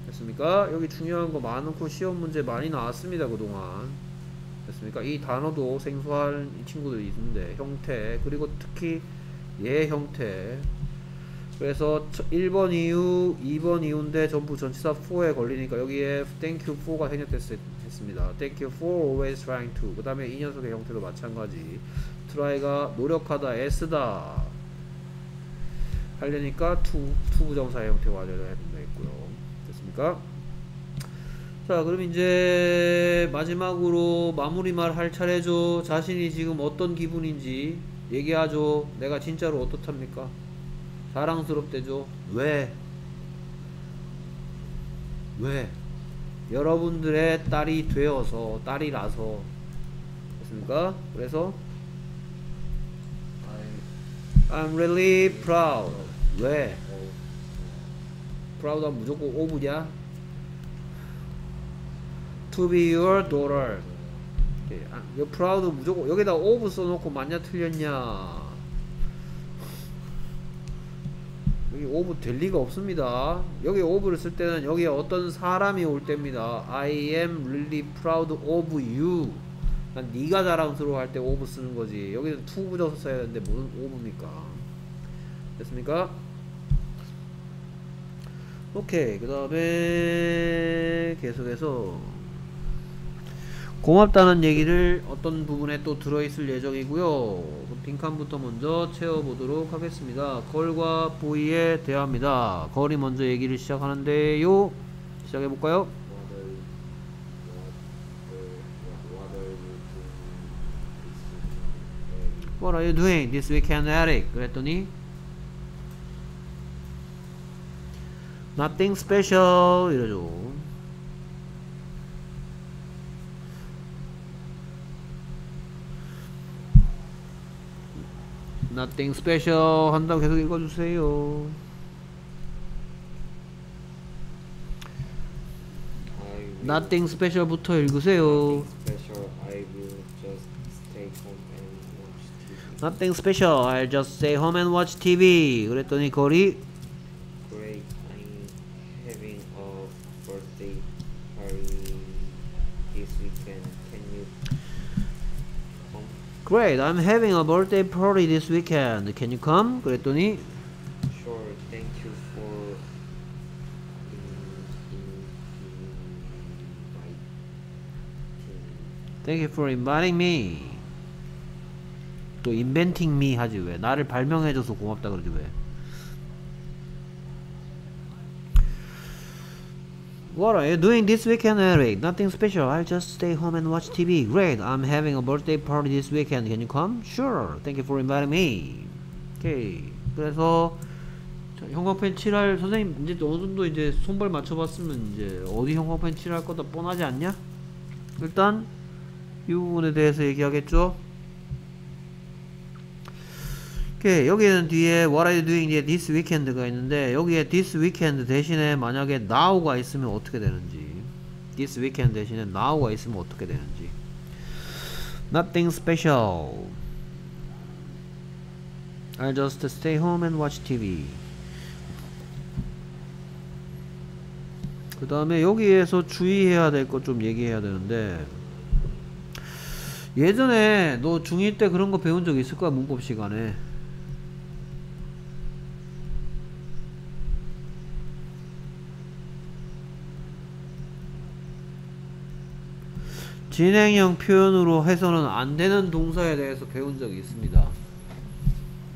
됐습니까? 여기 중요한 거 많고 시험 문제 많이 나왔습니다. 그동안 됐습니까? 이 단어도 생소한 이 친구들이 있는데 형태 그리고 특히 예 형태 그래서 1번 이유, 2번 이유인데 전부 전치사 for에 걸리니까 여기에 thank you for가 생략됐습니다. thank you for always trying to 그 다음에 이 녀석의 형태도 마찬가지 try가 노력하다, 애쓰다 하려니까 to, to 부정사의 형태가 되어야 했고요. 됐습니까? 자 그럼 이제 마지막으로 마무리 말 할 차례죠. 자신이 지금 어떤 기분인지 얘기하죠. 내가 진짜로 어떻답니까? 자랑스럽대죠. 왜? 왜? 여러분들의 딸이 되어서 딸이라서 됐습니까? 그래서 I'm really proud. 왜? of proud하면 무조건 of냐? To be your daughter. 예, 아, 여 proud 무조건 여기다 of 써놓고 맞냐 틀렸냐? 여기 of 될 리가 없습니다. 여기 of를 쓸 때는 여기에 어떤 사람이 올 때입니다. I am really proud of you. 난 네가 자랑스러워 할때 of 쓰는 거지. 여기는 to 부정사 써야 되는데 무슨 of입니까? 됐습니까? 오케이 그 다음에 계속해서 고맙다는 얘기를 어떤 부분에 또 들어있을 예정이고요 빈칸부터 먼저 채워보도록 하겠습니다 girl과 boy의 대화입니다 girl이 먼저 얘기를 시작하는데요 시작해볼까요? What are you doing this weekend, Eric? 그랬더니 Nothing special 이러죠. Nothing special 한다고 계속 읽어주세요. Nothing special부터 읽으세요. Nothing special. I'll just stay home and watch TV. 그랬더니 거리 Great, I'm having a birthday party this weekend. Can you come? 그랬더니 Sure, thank you for inviting. Thank you for inviting me. 또 inventing me 하지 왜? 나를 발명해줘서 고맙다 그러지 왜? What are you doing this weekend, Eric? Nothing special. I'll just stay home and watch TV. Great. I'm having a birthday party this weekend. Can you come? Sure. Thank you for inviting me. 오케이. 그래서 자, 형광펜 칠할 선생님 이제 어느 정도 이제 손발 맞춰봤으면 이제 어디 형광펜 칠할 거다 뻔하지 않냐? 일단 이 부분에 대해서 얘기하겠죠. 오케이 여기는 뒤에 What are you doing this weekend가 있는데 여기에 this weekend 대신에 만약에 now가 있으면 어떻게 되는지 this weekend 대신에 now가 있으면 어떻게 되는지 Nothing special I'll just stay home and watch TV 그 다음에 여기에서 주의해야 될 것 좀 얘기해야 되는데 예전에 너 중2 때 그런 거 배운 적 있을 거야 문법 시간에 진행형 표현으로 해서는 안 되는 동사에 대해서 배운 적이 있습니다.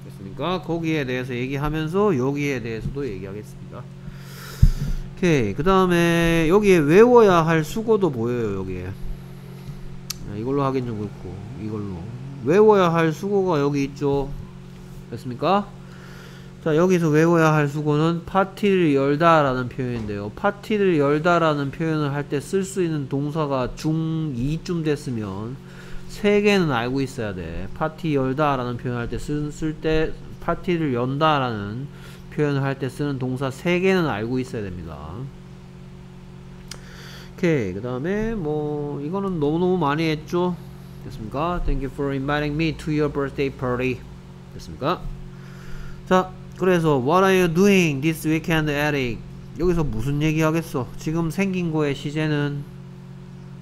됐습니까? 거기에 대해서 얘기하면서 여기에 대해서도 얘기하겠습니다. 오케이. 그 다음에 여기에 외워야 할 수고도 보여요, 여기에. 아, 이걸로 하긴 좀 그렇고, 이걸로. 외워야 할 수고가 여기 있죠. 됐습니까? 자, 여기서 외워야 할 수고는 파티를 열다 라는 표현인데요. 파티를 열다 라는 표현을 할 때 쓸 수 있는 동사가 중2쯤 됐으면 세 개는 알고 있어야 돼. 파티 열다 라는 표현을 할때 쓸 때 파티를 연다 라는 표현을 할 때 쓰는 동사 세 개는 알고 있어야 됩니다. 오케이. 그 다음에 뭐 이거는 너무너무 많이 했죠. 됐습니까? Thank you for inviting me to your birthday party. 됐습니까? 자, 그래서 What are you doing this weekend, Eric? 여기서 무슨 얘기 하겠어? 지금 생긴 거의 시제는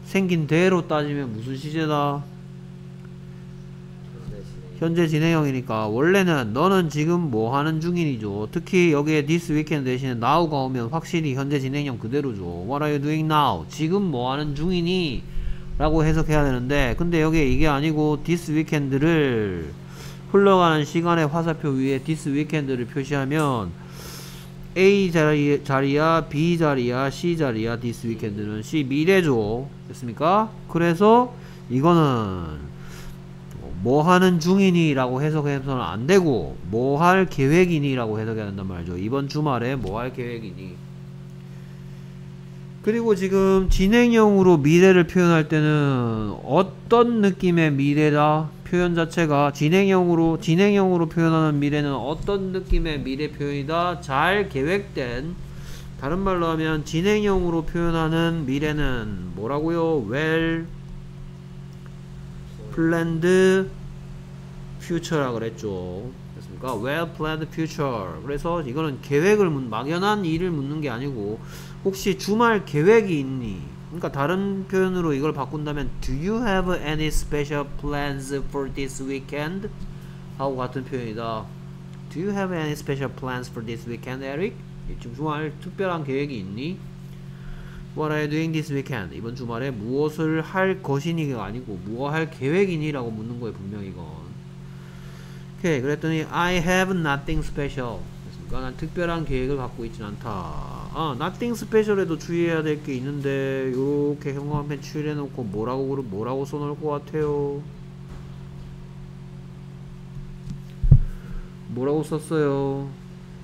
생긴 대로 따지면 무슨 시제다? 현재 진행. 현재 진행형이니까 원래는 너는 지금 뭐 하는 중이죠. 특히 여기에 this weekend 대신에 now가 오면 확실히 현재 진행형 그대로죠. What are you doing now? 지금 뭐 하는 중이니? 라고 해석해야 되는데 근데 여기에 이게 아니고 this weekend를 흘러가는 시간의 화살표 위에 this weekend를 표시하면 A 자리, 자리야 B 자리야 C 자리야 this weekend는 C 미래죠. 됐습니까? 그래서 이거는 뭐 하는 중이니 라고 해석해서는 안 되고 뭐 할 계획이니 라고 해석해야 된단 말이죠. 이번 주말에 뭐 할 계획이니. 그리고 지금 진행형으로 미래를 표현할 때는 어떤 느낌의 미래다 표현 자체가 진행형으로 진행형으로 표현하는 미래는 어떤 느낌의 미래 표현이다 잘 계획된 다른 말로 하면 진행형으로 표현하는 미래는 뭐라고요 well planned future라 그랬죠. 됐습니까? well planned future. 그래서 이거는 계획을 묻, 막연한 일을 묻는 게 아니고 혹시 주말 계획이 있니? 그러니까 다른 표현으로 이걸 바꾼다면 Do you have any special plans for this weekend? 하고 같은 표현이다. Do you have any special plans for this weekend, Eric? 지금 주말 특별한 계획이 있니? What are you doing this weekend? 이번 주말에 무엇을 할 것이니가 아니고 무엇 할 계획이니? 라고 묻는 거예요 분명히 이건 오케이 그랬더니 I have nothing special 됐습니까? 난 특별한 계획을 갖고 있진 않다 아 nothing special에도 주의해야 될 게 있는데 요렇게 형광펜 칠해 놓고 뭐라고 그러- 뭐라고 써놓을 것 같아요? 뭐라고 썼어요?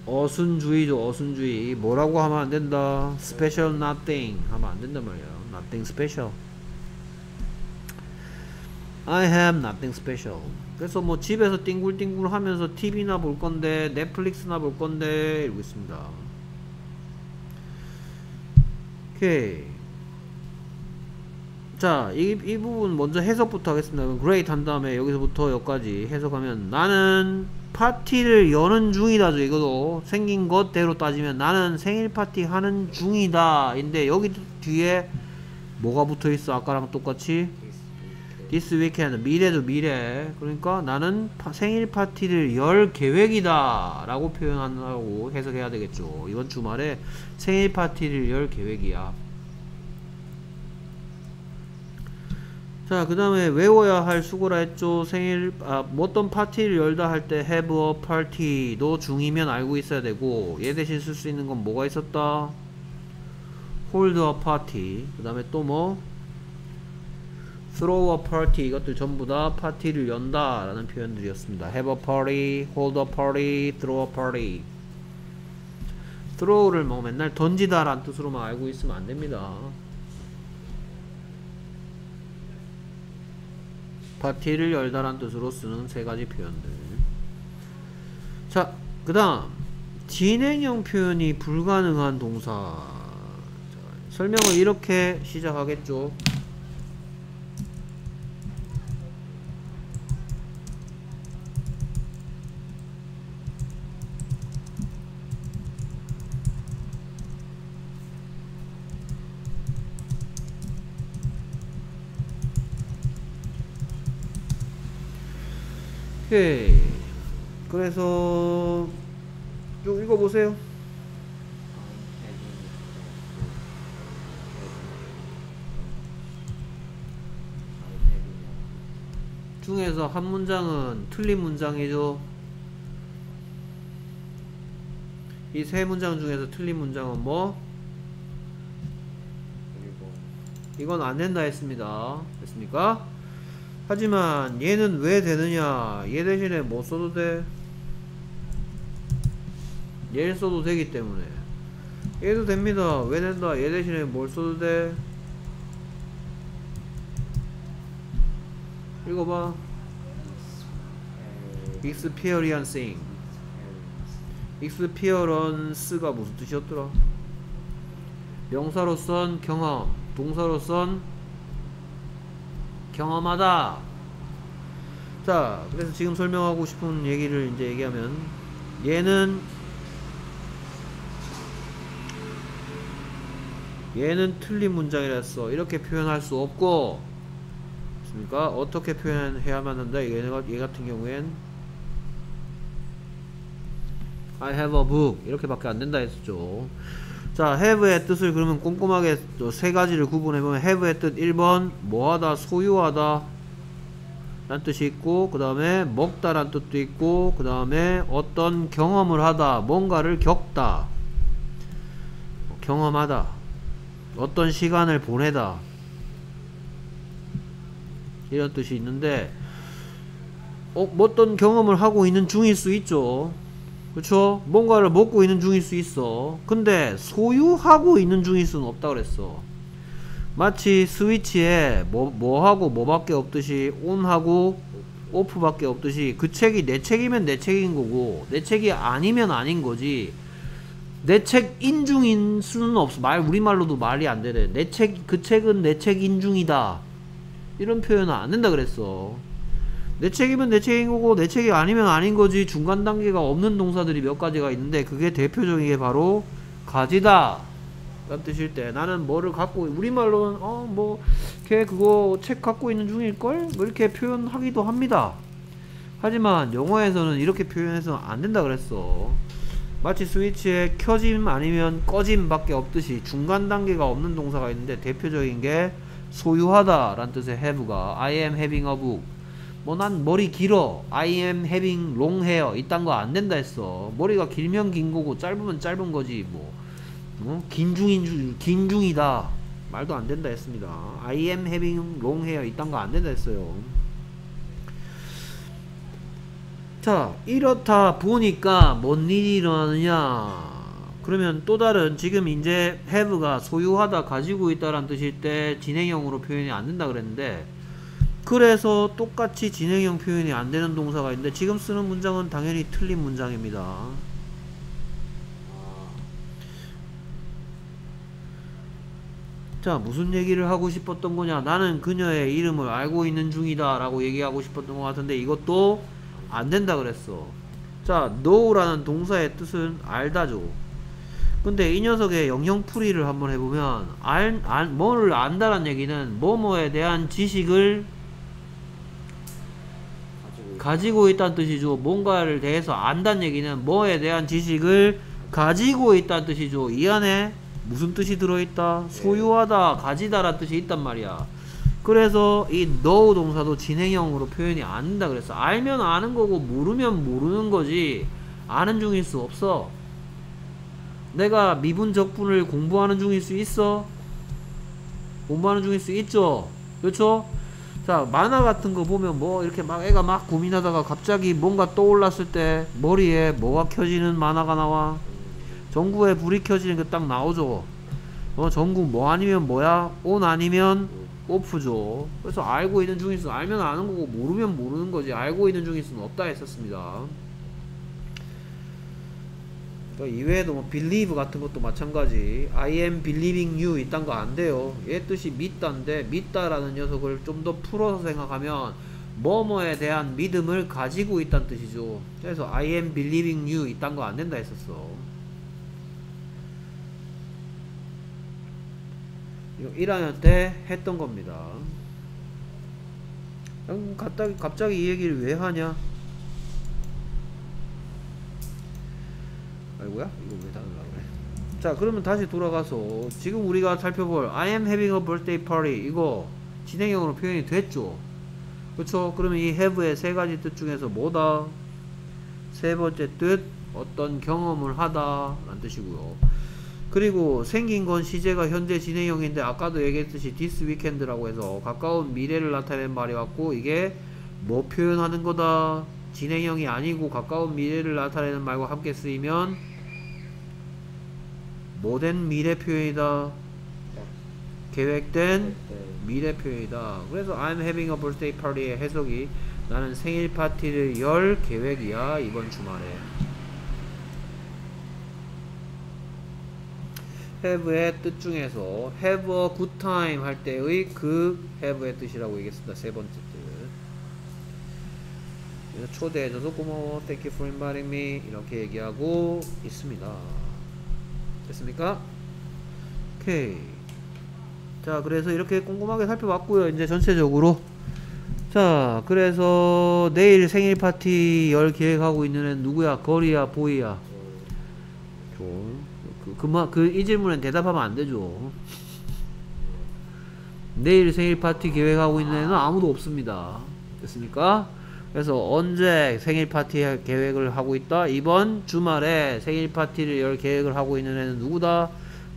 어순주의죠 어순주의. 뭐라고 하면 안 된다. special nothing 하면 안 된단 말이야 nothing special. I have nothing special. 그래서 뭐 집에서 띵굴띵굴 하면서 TV나 볼 건데 넷플릭스나 볼 건데 이러고 있습니다 오케이 자, 이, 이 부분 먼저 해석부터 하겠습니다. great 한 다음에 여기서부터 여기까지 해석하면 나는 파티를 여는 중이다죠. 이거도 생긴 것대로 따지면 나는 생일 파티 하는 중이다. 인데 여기 뒤에 뭐가 붙어 있어? 아까랑 똑같이 This weekend 미래도 미래. 그러니까 나는 파- 생일 파티를 열 계획이다. 라고 표현하고 해석해야 되겠죠. 이번 주말에 생일 파티를 열 계획이야. 자, 그 다음에 외워야 할 수고라 했죠. 생일, 아, 뭐 어떤 파티를 열다 할 때 have a party도 중이면 알고 있어야 되고, 얘 대신 쓸 수 있는 건 뭐가 있었다? hold a party. 그 다음에 또 뭐? Throw a party. 이것들 전부 다 파티를 연다. 라는 표현들이었습니다. have a party, hold a party, throw a party. throw를 뭐 맨날 던지다 라는 뜻으로만 알고 있으면 안 됩니다. 파티를 열다란 뜻으로 쓰는 세 가지 표현들. 자, 그 다음, 진행형 표현이 불가능한 동사. 자, 설명을 이렇게 시작하겠죠. 오케이. 그래서 쭉 읽어보세요. 중에서 한 문장은 틀린 문장이죠. 이 세 문장 중에서 틀린 문장은 뭐? 이건 안 된다 했습니다. 됐습니까? 하지만 얘는 왜 되느냐? 얘 대신에 뭐 써도 돼? 얘를 써도 되기 때문에 얘도 됩니다. 왜 된다? 얘 대신에 뭘 써도 돼? 읽어봐. experiencing. experience가 무슨 뜻이었더라? 명사로선 경험, 동사로선 경험하다. 자, 그래서 지금 설명하고 싶은 얘기를 이제 얘기하면 얘는 얘는 틀린 문장이라서 이렇게 표현할 수 없고 그러니까 어떻게 표현해야만 한다. 얘가 얘 같은 경우엔 I have a book 이렇게 밖에 안 된다 했었죠. 자, have의 뜻을 그러면 꼼꼼하게 또 세 가지를 구분해보면 have의 뜻 1번 뭐하다, 소유하다 란 뜻이 있고 그 다음에 먹다 란 뜻도 있고 그 다음에 어떤 경험을 하다, 뭔가를 겪다. 경험하다. 어떤 시간을 보내다. 이런 뜻이 있는데 어, 뭐 어떤 경험을 하고 있는 중일 수 있죠 그쵸? 뭔가를 먹고 있는 중일 수 있어. 근데 소유하고 있는 중일 수는 없다 그랬어. 마치 스위치에 뭐, 뭐하고 뭐밖에 없듯이 온하고 오프밖에 없듯이 그 책이 내 책이면 내 책인 거고 내 책이 아니면 아닌 거지. 내 책 인 중인 수는 없어. 말 우리말로도 말이 안 되네. 내 책 그 책은 내 책 인 중이다. 이런 표현은 안 된다 그랬어. 내 책이면 내 책인 거고 내 책이 아니면 아닌 거지 중간 단계가 없는 동사들이 몇 가지가 있는데 그게 대표적인 게 바로 가지다 라는 뜻일 때 나는 뭐를 갖고 우리말로는 어 뭐 걔 그거 책 갖고 있는 중일걸? 뭐 이렇게 표현하기도 합니다. 하지만 영어에서는 이렇게 표현해서 안 된다 그랬어. 마치 스위치에 켜짐 아니면 꺼짐 밖에 없듯이 중간 단계가 없는 동사가 있는데 대표적인 게 소유하다 라는 뜻의 have가 I am having a book 뭐 난 머리 길어 I am having long hair 이딴 거 안 된다 했어. 머리가 길면 긴 거고 짧으면 짧은 거지 뭐. 어? 긴중인 중 긴중이다. 말도 안 된다 했습니다. I am having long hair 이딴 거 안 된다 했어요. 자 이렇다 보니까 뭔 일이 일어나느냐. 그러면 또 다른 지금 이제 have가 소유하다 가지고 있다라는 뜻일 때 진행형으로 표현이 안 된다 그랬는데 그래서 똑같이 진행형 표현이 안 되는 동사가 있는데 지금 쓰는 문장은 당연히 틀린 문장입니다. 자, 무슨 얘기를 하고 싶었던 거냐? 나는 그녀의 이름을 알고 있는 중이다 라고 얘기하고 싶었던 것 같은데 이것도 안 된다 그랬어. 자, know라는 동사의 뜻은 알다죠. 근데 이 녀석의 영형풀이를 한번 해보면 알, 알, 뭐를 안다란 얘기는 뭐뭐에 대한 지식을 가지고 있다는 뜻이죠. 뭔가를 대해서 안다는 얘기는 뭐에 대한 지식을 가지고 있다는 뜻이죠. 이 안에 무슨 뜻이 들어있다? 소유하다, 가지다라는 뜻이 있단 말이야. 그래서 이 know 동사도 진행형으로 표현이 안 된다 그랬어. 알면 아는 거고 모르면 모르는 거지. 아는 중일 수 없어. 내가 미분 적분을 공부하는 중일 수 있어. 공부하는 중일 수 있죠. 그렇죠? 자 만화 같은 거 보면 뭐 이렇게 막 애가 막 고민하다가 갑자기 뭔가 떠올랐을 때 머리에 뭐가 켜지는 만화가 나와. 전구에 불이 켜지는 게 딱 나오죠. 어 전구 뭐 아니면 뭐야? 온 아니면 오프죠. 그래서 알고 있는 중일수 알면 아는 거고 모르면 모르는 거지. 알고 있는 중일수는 없다 했었습니다. 또 이외에도 뭐 believe 같은 것도 마찬가지. I am believing you 이딴 거 안 돼요. 얘 뜻이 믿다인데 믿다라는 녀석을 좀 더 풀어서 생각하면 뭐뭐에 대한 믿음을 가지고 있다는 뜻이죠. 그래서 I am believing you 이딴 거 안 된다 했었어. 이거 1학년 때 했던 겁니다. 갑자기, 갑자기 이 얘기를 왜 하냐? 아이고야? 이거 왜 닫으려고 그래? 자, 그러면 다시 돌아가서 지금 우리가 살펴볼 I am having a birthday party 이거 진행형으로 표현이 됐죠? 그쵸? 그러면 이 have의 세 가지 뜻 중에서 뭐다? 세 번째 뜻 어떤 경험을 하다 라는 뜻이고요. 그리고 생긴 건 시제가 현재 진행형인데 아까도 얘기했듯이 this weekend라고 해서 가까운 미래를 나타내는 말이 왔고 이게 뭐 표현하는 거다 진행형이 아니고 가까운 미래를 나타내는 말과 함께 쓰이면 뭐된 미래 표현이다 계획된 미래 표현이다 그래서 I'm having a birthday party의 해석이 나는 생일 파티를 열 계획이야 이번 주말에 have의 뜻 중에서 have a good time 할 때의 그 have의 뜻이라고 얘기했습니다. 세 번째 뜻. 그래서 초대해줘서 고마워. Thank you for inviting me. 이렇게 얘기하고 있습니다. 됐습니까? 오케이. 자, 그래서 이렇게 꼼꼼하게 살펴봤고요. 이제 전체적으로. 자, 그래서 내일 생일 파티 열 계획하고 있는 애는 누구야? 거리야? 보이야? 좀. 그, 그, 마- 그, 이 질문엔 대답하면 안 되죠. 내일 생일 파티 계획하고 있는 애는 아무도 없습니다. 됐습니까? 그래서 언제 생일 파티 할 계획을 하고 있다? 이번 주말에 생일 파티를 열 계획을 하고 있는 애는 누구다?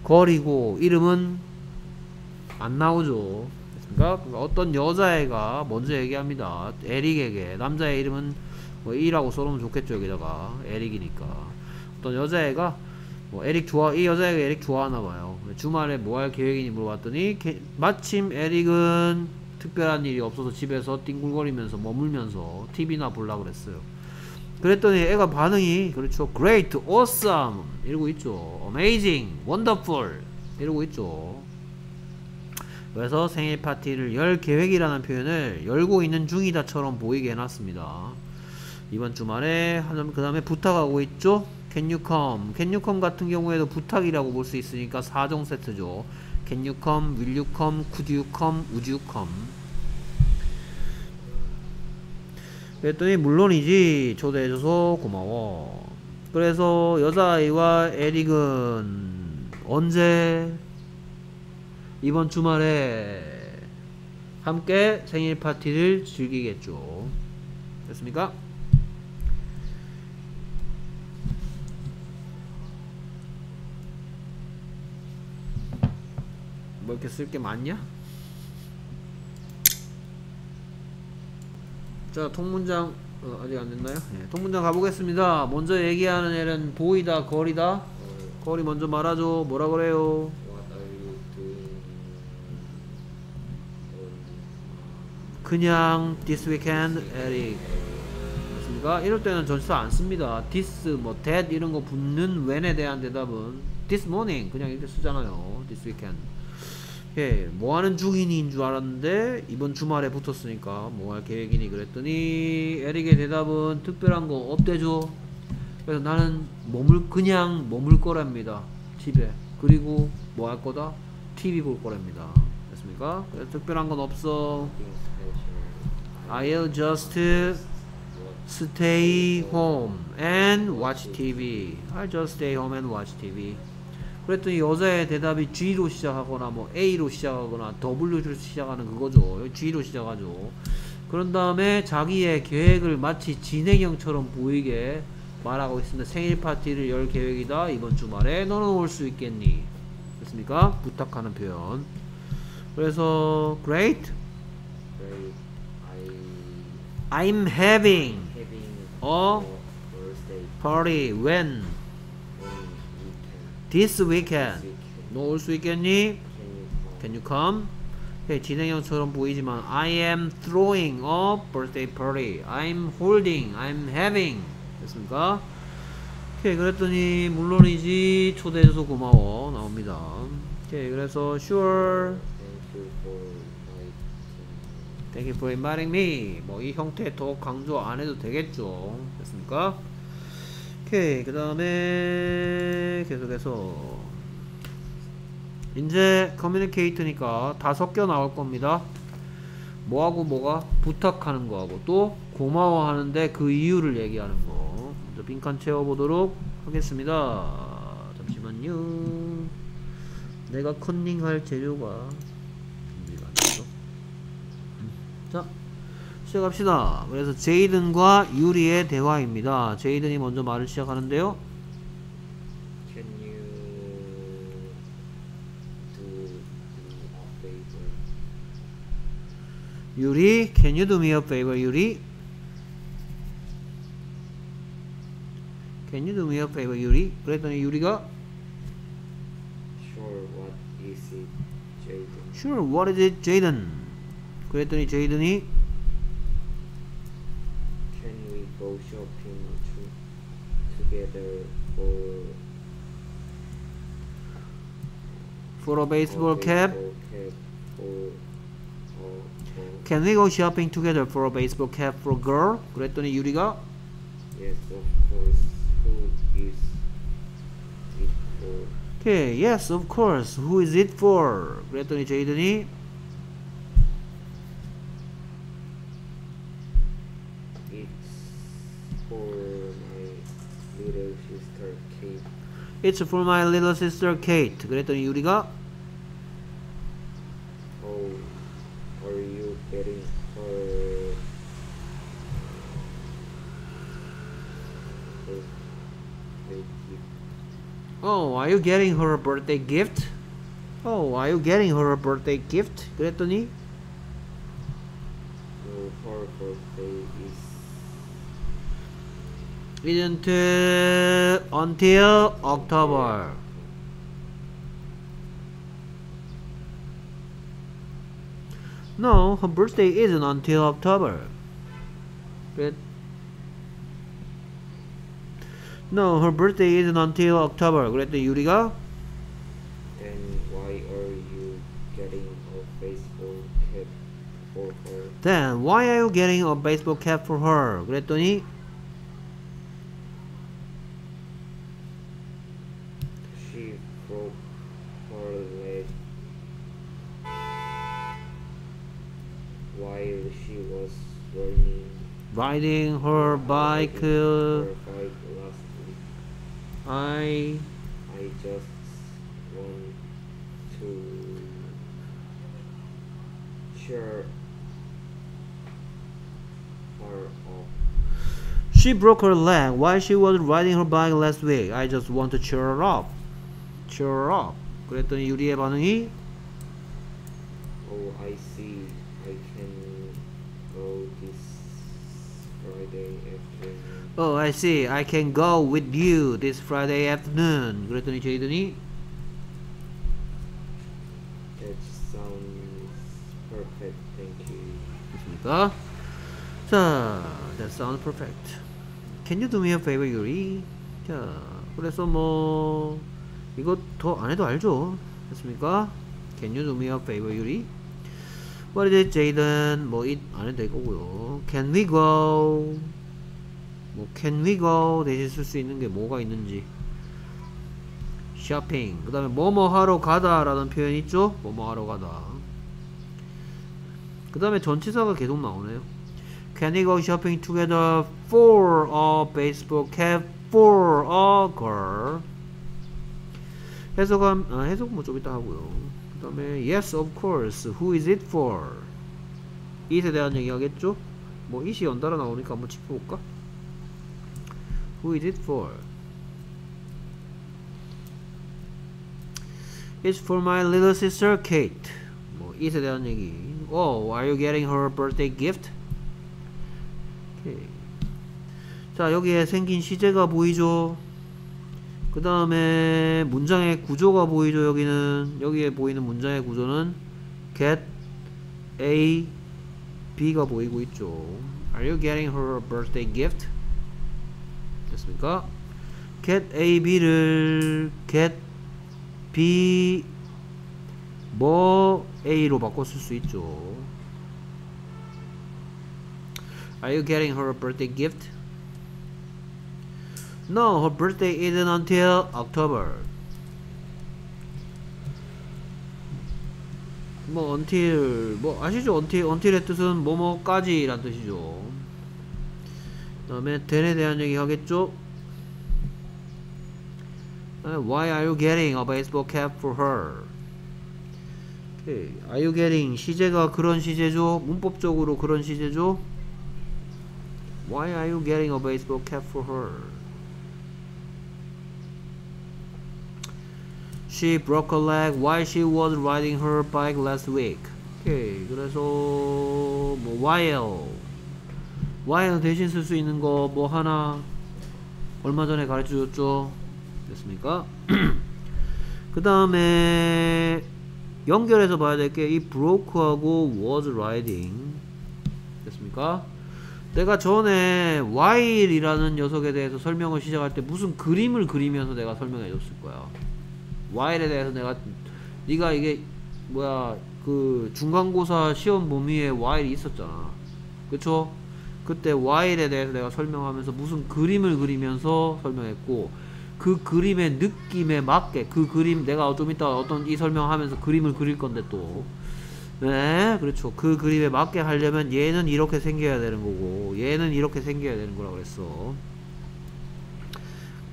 거리고, 이름은 안 나오죠. 그러니까 어떤 여자애가 먼저 얘기합니다. 에릭에게. 남자의 이름은 뭐 E라고 써놓으면 좋겠죠, 여기다가. 에릭이니까. 어떤 여자애가 뭐 에릭 좋아 이 여자애가 에릭 좋아하나 봐요. 주말에 뭐 할 계획이니 물어봤더니 게- 마침 에릭은 특별한 일이 없어서 집에서 뒹굴거리면서 머물면서 TV나 볼라 그랬어요. 그랬더니 애가 반응이 그렇죠. Great, awesome 이러고 있죠. Amazing, wonderful 이러고 있죠. 그래서 생일 파티를 열 계획이라는 표현을 열고 있는 중이다처럼 보이게 해놨습니다. 이번 주말에 그 다음에 부탁하고 있죠. Can you come? Can you come 같은 경우에도 부탁이라고 볼 수 있으니까 4종 세트죠. Can you come? Will you come? Could you come? Would you come? 그랬더니 물론이지 초대해줘서 고마워. 그래서 여자아이와 에릭은 언제 이번 주말에 함께 생일 파티를 즐기겠죠. 됐습니까? 뭐 이렇게 쓸 게 많냐? 자 통문장 어, 아직 안 됐나요? 네, 통문장 가보겠습니다. 먼저 얘기하는 애는 보이다 거리다 거리 먼저 말하죠. 뭐라 그래요? 그냥 this weekend, 에릭. 맞습니까? 이럴 때는 전치사 안 씁니다. this, 뭐 that 이런 거 붙는 when에 대한 대답은 this morning 그냥 이렇게 쓰잖아요. this weekend. 예, 뭐 하는 중인인 줄 알았는데 이번 주말에 붙었으니까 뭐 할 계획이니 그랬더니 에릭의 대답은 특별한 거 없대죠. 그래서 나는 머물 그냥 머물 거랍니다. 집에. 그리고 뭐 할 거다? TV 볼 거랍니다. 됐습니까? 그래서 특별한 건 없어. I'll just stay home and watch TV. I'll just stay home and watch TV. 그랬더니 여자의 대답이 G로 시작하거나 뭐 A로 시작하거나 W로 시작하는 그거죠. G로 시작하죠. 그런 다음에 자기의 계획을 마치 진행형처럼 보이게 말하고 있습니다. 생일 파티를 열 계획이다. 이번 주말에 너는 올 수 있겠니? 됐습니까? 부탁하는 표현. 그래서 great. I'm having a birthday party when. This weekend. 너 올 수 있겠니? Can you come? 네, 진행형처럼 보이지만 I am throwing a birthday party. I'm holding. I'm having. 됐습니까? 오케이 그랬더니 물론이지 초대해줘서 고마워 나옵니다. 오케이 그래서 sure. Thank you for inviting me. 뭐 이 형태 더 강조 안 해도 되겠죠. 됐습니까? 오케이 그 다음에 계속해서 이제 커뮤니케이트니까 다 섞여 나올 겁니다. 뭐하고 뭐가 부탁하는 거하고 또 고마워하는데 그 이유를 얘기하는 거. 먼저 빈칸 채워보도록 하겠습니다. 잠시만요. 내가 컨닝할 재료가 준비가 안 됐어. 자, 시작합시다. 그래서 제이든과 유리의 대화입니다. 제이든이 먼저 말을 시작하는데요. Can you do me a favor? 유리, can you do me a favor, 유리? Can you do me a favor, 유리? 그랬더니 유리가 Sure. What is it, Jaden? Sure, what is it, 제이든? 그랬더니 제이든이 together for for a baseball cap. baseball cap for uh, for Can we go shopping together for a baseball cap for a girl? 그랬더니 유리가 yes, of course. Who is it for? Okay, yes, of course. Who is it for? 그랬더니 제이든이 It's for It's for my little sister Kate. 그랬더니 유리가 Oh, are you getting her? birthday gift? Oh, are you getting her a birthday gift? Oh, are you getting her a birthday gift? 그랬더니 No, her birthday is isn't uh, until October. No, her birthday isn't until October. 그랬 No, her birthday isn't until October. 그랬더니 유리가 Then why are you getting a baseball cap for her? Then why are you getting a baseball cap for her? 그랬더니 riding her bike. riding uh, her bike last week. I I just want to cheer her up. She broke her leg while she was riding her bike last week. I just want to cheer her up. Cheer her up. 그랬더니 유리의 반응이 Oh, I see. I Oh, I see. I can go with you this Friday afternoon. 그랬더니 제이든이 That sounds perfect. Thank you. 됐습니까? 자, that sounds perfect. Can you do me a favor, 유리? 자, 그래서 뭐 이거 더 안 해도 알죠? 됐습니까? Can you do me a favor, 유리? What is it, Jaden? 뭐 it 안 해도 될 거고요. Can we go? 뭐 can we go 대신 쓸 수 있는 게 뭐가 있는지. 쇼핑. 그 다음에 뭐뭐 하러 가다 라는 표현 있죠? 뭐뭐 하러 가다. 그 다음에 전치사가 계속 나오네요. Can we go shopping together for a baseball cap for a girl? 해석함 아, 해석 뭐 좀 이따 하고요. 그 다음에 yes of course who is it for? it에 대한 얘기 하겠죠? 뭐 it이 연달아 나오니까 한번 짚어볼까? Who is it for? It's for my little sister Kate. 뭐 it에 대한 얘기. Oh, are you getting her birthday gift? 오케이. 자, 여기에 생긴 시제가 보이죠? 그 다음에 문장의 구조가 보이죠? 여기는 여기에 보이는 문장의 구조는 get A, B가 보이고 있죠. Are you getting her birthday gift? 됐습니까? get A, B를 get B 뭐 A로 바꿔 쓸 수 있죠. Are you getting her birthday gift? No, her birthday isn't until October. 뭐 until 뭐 아시죠? until until의 뜻은 뭐뭐까지란 뜻이죠. 그다음에 then에 대한 얘기 하겠죠? 아, Why are you getting a baseball cap for her? 오케이. Are you getting 시제가 그런 시제죠? 문법적으로 그런 시제죠? Why are you getting a baseball cap for her? She broke a leg while she was riding her bike last week. 오케이. 그래서 뭐 while while 대신 쓸 수 있는 거 뭐 하나 얼마 전에 가르쳐 줬죠. 됐습니까? (clears throat) 그 다음에 연결해서 봐야 될 게 이 broke하고 was riding 됐습니까? 내가 전에 while이라는 녀석에 대해서 설명을 시작할 때 무슨 그림을 그리면서 내가 설명해 줬을 거야. while에 대해서 내가 네가 이게 뭐야 그 중간고사 시험 범위에 while이 있었잖아. 그쵸? 그때 while에 대해서 내가 설명하면서 무슨 그림을 그리면서 설명했고 그 그림의 느낌에 맞게 그 그림 내가 좀 이따 어떤 이 설명하면서 그림을 그릴 건데 또 네, 그렇죠. 그 그림에 맞게 하려면 얘는 이렇게 생겨야 되는 거고, 얘는 이렇게 생겨야 되는 거라 그랬어.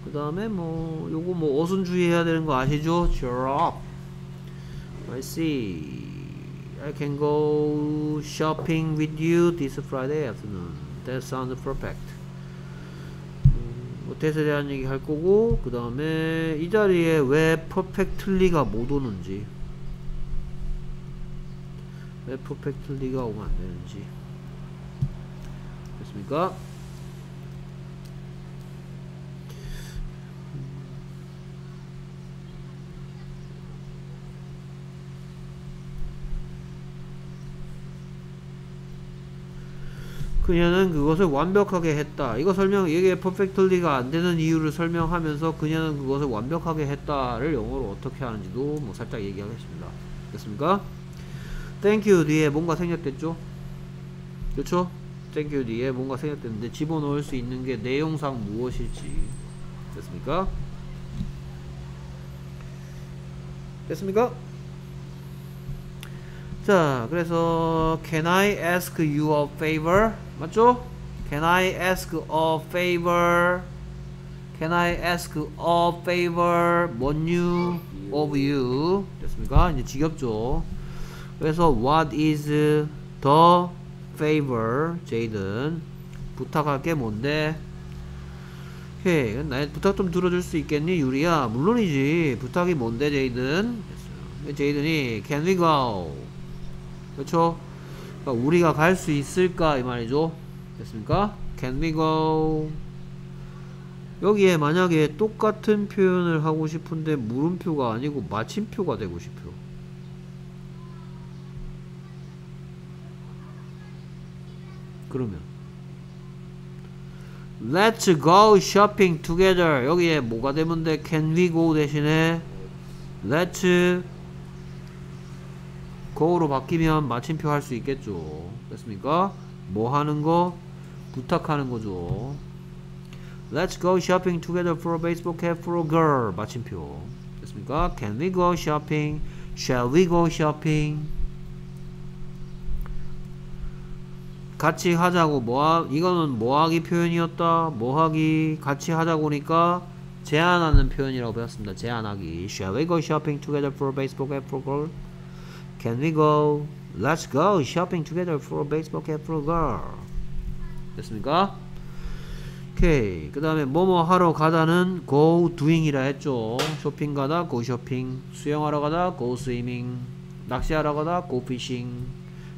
그 다음에 뭐, 요거 뭐, 어순 주의 해야 되는 거 아시죠? Up. I see. I can go shopping with you this Friday afternoon. That sounds perfect. 음, 뭐, 대에 대한 얘기 할 거고, 그 다음에 이 자리에 왜 perfectly가 못 오는지. 왜 퍼펙트리가 오면 안 되는지 됐습니까? 그녀는 그것을 완벽하게 했다. 이거 설명, 이게 퍼펙트리가 안 되는 이유를 설명하면서 그녀는 그것을 완벽하게 했다를 영어로 어떻게 하는지도 뭐 살짝 얘기하겠습니다. 됐습니까? Thank you 뒤에 뭔가 생략됐죠? 그렇죠? Thank you 뒤에 뭔가 생략됐는데 집어넣을 수 있는 게 내용상 무엇일지 됐습니까? 됐습니까? 자 그래서 Can I ask you a favor? 맞죠? Can I ask a favor? Can I ask a favor? What you of you? 됐습니까? 이제 지겹죠? 그래서 what is the favor 제이든 부탁할 게 뭔데 오케이 나 부탁 좀 들어줄 수 있겠니 유리야 물론이지 부탁이 뭔데 제이든 제이든이 can we go 그렇죠 그러니까 우리가 갈 수 있을까 이 말이죠. 됐습니까? Can we go? 여기에 만약에 똑같은 표현을 하고 싶은데 물음표가 아니고 마침표가 되고 싶어 그러면 Let's go shopping together. 여기에 뭐가 되면 돼? Can we go 대신에? Let's go로 바뀌면 마침표 할 수 있겠죠 됐습니까? 뭐 하는 거? 부탁하는 거죠 Let's go shopping together for a baseball cap for a girl 마침표 됐습니까? Can we go shopping? Shall we go shopping? 같이 하자고 뭐하 이거는 뭐하기 표현이었다 뭐하기 같이 하자고니까 제안하는 표현이라고 배웠습니다. 제안하기. Shall we go shopping together for a baseball cap for a girl? Can we go? Let's go shopping together for a baseball cap for a girl. 됐습니까? 오케이. 그 다음에 뭐뭐 하러 가다는 go doing이라 했죠. 쇼핑 가다 go shopping. 수영하러 가다 go swimming. 낚시하러 가다 go fishing.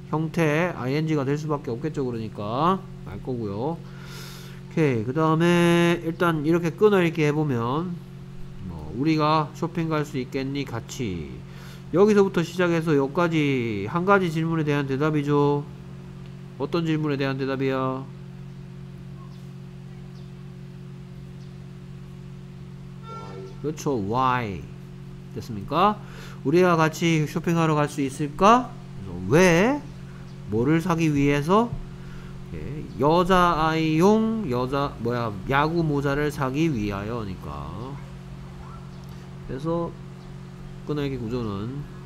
형태 ing가 될 수밖에 없겠죠. 그러니까 알 거고요. 오케이. 그 다음에 일단 이렇게 끊어 읽기 해보면 뭐 우리가 쇼핑 갈 수 있겠니? 같이. 여기서부터 시작해서 여기까지 한 가지 질문에 대한 대답이죠. 어떤 질문에 대한 대답이야? 그렇죠. Why? 됐습니까? 우리가 같이 쇼핑하러 갈 수 있을까? 왜? 뭐를 사기 위해서? 예, 여자아이용 여자 뭐야 야구 모자를 사기 위하여니까. 그래서 끊어기 구조는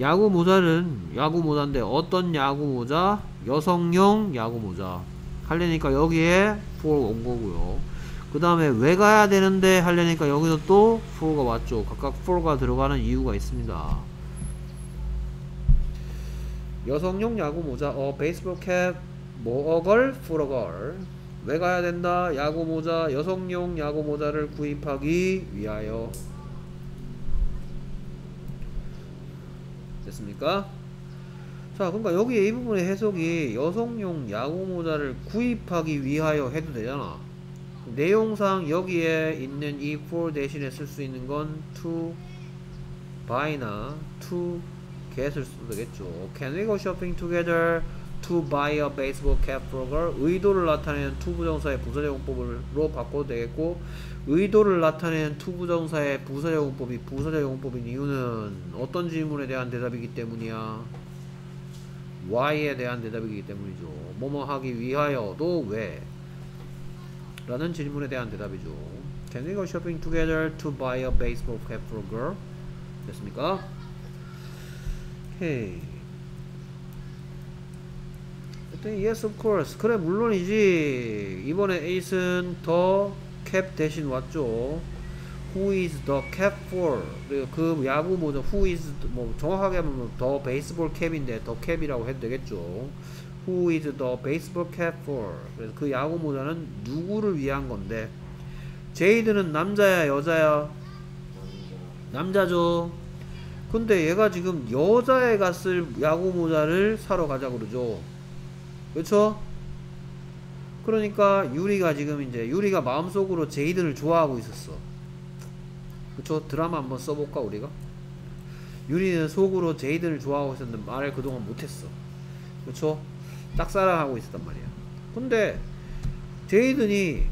야구 모자는 야구 모자인데 어떤 야구 모자? 여성용 야구 모자. 하려니까 여기에 for 온 거고요. 그 다음에 왜 가야 되는데 하려니까 여기서 또 for가 왔죠. 각각 for가 들어가는 이유가 있습니다. 여성용 야구 모자, 어, 베이스볼 캡, 뭐어걸, 풀어걸. 왜 가야 된다? 야구 모자, 여성용 야구 모자를 구입하기 위하여. 됐습니까? 자, 그러니까 여기 이 부분의 해석이 여성용 야구 모자를 구입하기 위하여 해도 되잖아. 내용상 여기에 있는 이 for 대신에 쓸 수 있는 건 to buy나 to get을 써도 되겠죠. Can we go shopping together to buy a baseball cap for girl? 의도를 나타내는 to 부정사의 부사제공법으로 바꿔도 되겠고 의도를 나타내는 to 부정사의 부사제공법이 부사제공법인 이유는 어떤 질문에 대한 대답이기 때문이야. why에 대한 대답이기 때문이죠. 뭐뭐 하기 위하여도 왜? 라는 질문에 대한 대답이죠. Can we go shopping together to buy a baseball cap for a girl? 됐습니까? 오케이. 그랬더니 yes of course. 그래 물론이지. 이번에 에이스는 더 cap 대신 왔죠. Who is the cap for? 그 야구 모자 who is 뭐 정확하게 하면 더 베이스볼 캡인데 더 캡이라고 해도 되겠죠. Who is the baseball cap for? 그래서 그 야구 모자는 누구를 위한 건데 제이드는 남자야 여자야 남자. 남자죠. 근데 얘가 지금 여자애가 쓸 야구 모자를 사러 가자 그러죠. 그렇죠? 그러니까 유리가 지금 이제 유리가 마음속으로 제이든을 좋아하고 있었어. 그쵸? 드라마 한번 써볼까 우리가? 유리는 속으로 제이든을 좋아하고 있었는데 말을 그동안 못했어. 그쵸? 짝사랑하고 있었단 말이야. 근데 제이든이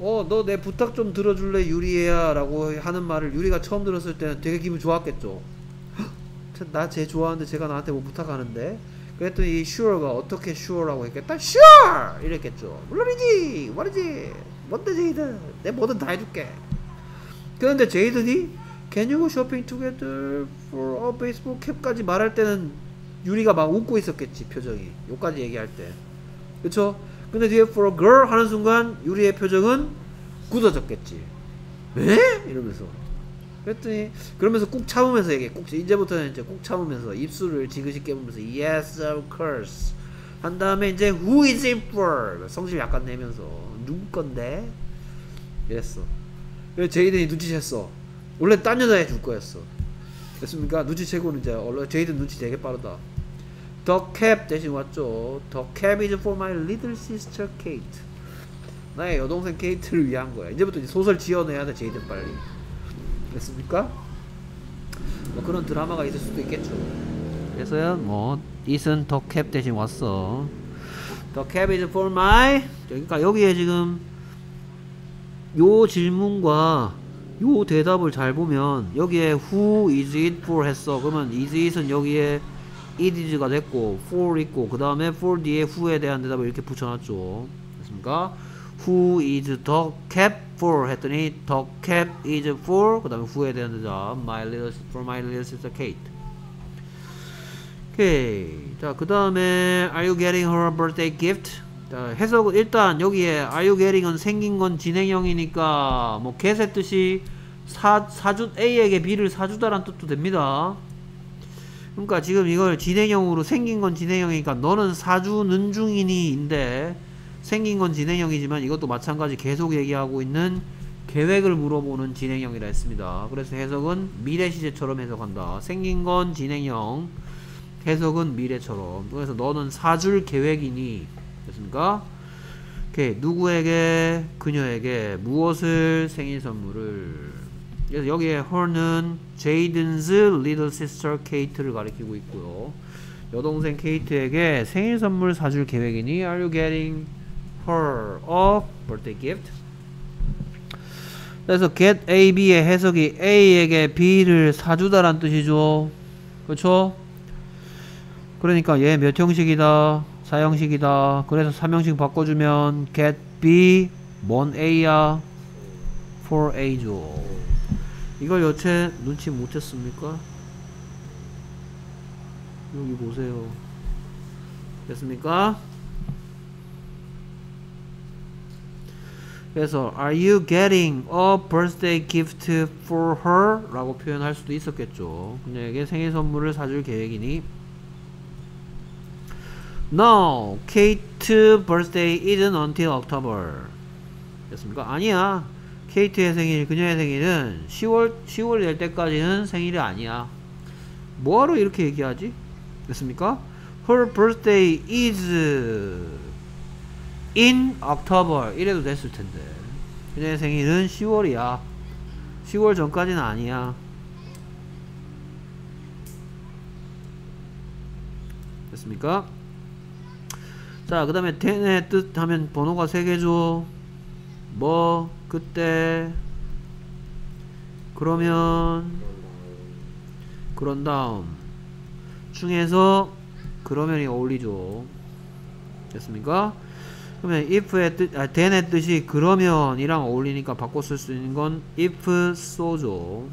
어 너 내 부탁 좀 들어줄래 유리야 라고 하는 말을 유리가 처음 들었을 때는 되게 기분 좋았겠죠 나 쟤 좋아하는데 제가 나한테 뭐 부탁하는데 그랬더니 이 sure가 어떻게 sure라고 했겠다? sure 이랬겠죠. 물론이지! 말이지? 뭔데 제이든? 내 뭐든 다 해줄게. 그런데 제이든이 can you go shopping together for a baseball cap까지 말할 때는 유리가 막 웃고 있었겠지 표정이. 요까지 얘기할 때. 그쵸? 근데 뒤에 for a girl 하는 순간 유리의 표정은 굳어졌겠지. 에? 이러면서 그랬더니 그러면서 꾹 참으면서 얘기해. 꾹 이제부터는 이제 꾹 참으면서 입술을 지그시 깨물면서 yes of course 한 다음에 이제 who is it for? 성질 약간 내면서 누구 건데? 이랬어. 그래서 제이든이 눈치챘어. 원래 딴 여자애 줄 거였어. 됐습니까? 눈치채고는 이제 얼른 제이든 눈치 되게 빠르다. The cap 대신 왔죠. The cap is for my little sister Kate. 나의 여동생 케이트를 위한 거야. 이제부터 이제 소설 지어내야 돼, 제이든 빨리. 됐습니까? 뭐 그런 드라마가 있을 수도 있겠죠. 그래서야 뭐 the cap 대신 왔어. The cap is for my. 그러니까 여기에 지금 요 질문과 요 대답을 잘 보면 여기에 who is it for 했어. 그러면 is it은 여기에 it is가 됐고 for 있고 그 다음에 for 뒤에 who에 대한 대답을 이렇게 붙여놨죠 됐습니까? who is the cap for 했더니 the cap is for 그 다음에 who에 대한 대답 my little for my little sister Kate 오케이 자그 다음에 are you getting her birthday gift? 자, 해석은 일단 여기에 are you getting은 생긴 건 진행형이니까 뭐 get의 뜻이 사, 사주 A에게 B를 사주다란 뜻도 됩니다. 그러니까 지금 이걸 진행형으로 생긴 건 진행형이니까 너는 사주는 중이니 인데 생긴 건 진행형이지만 이것도 마찬가지 계속 얘기하고 있는 계획을 물어보는 진행형이라 했습니다. 그래서 해석은 미래 시제처럼 해석한다. 생긴 건 진행형, 해석은 미래처럼. 그래서 너는 사줄 계획이니 됐습니까? 오케이. 누구에게 그녀에게 무엇을 생일 선물을 그래서 여기에 her는 제이든's little sister Kate를 가리키고 있고요. 여동생 케이트에게 생일 선물 사줄 계획이니 Are you getting her a birthday gift? 그래서 get A, B의 해석이 A에게 B를 사주다란 뜻이죠. 그렇죠? 그러니까 얘 몇 형식이다? 4형식이다. 그래서 3형식 바꿔주면 get B 뭔 A야? for A죠. 이걸 여채 눈치 못 챘습니까? 여기 보세요. 됐습니까? 그래서 Are you getting a birthday gift for her? 라고 표현할 수도 있었겠죠. 그녀에게 생일 선물을 사줄 계획이니 No, Kate's birthday isn't until October. 됐습니까? 아니야. 케이트의 생일, 그녀의 생일은 10월, 10월 될 때까지는 생일이 아니야. 뭐하러 이렇게 얘기하지? 됐습니까? Her birthday is in October. 이래도 됐을 텐데. 그녀의 생일은 10월이야. 10월 전까지는 아니야. 됐습니까? 자, 그 다음에 ten의 뜻 하면 번호가 3개죠. 뭐, 그때, 그러면, 그런 다음, 중에서, 그러면이 어울리죠. 됐습니까? 그러면 if의 뜻, 아, then의 뜻이 그러면이랑 어울리니까 바꿔 쓸 수 있는 건 if so죠.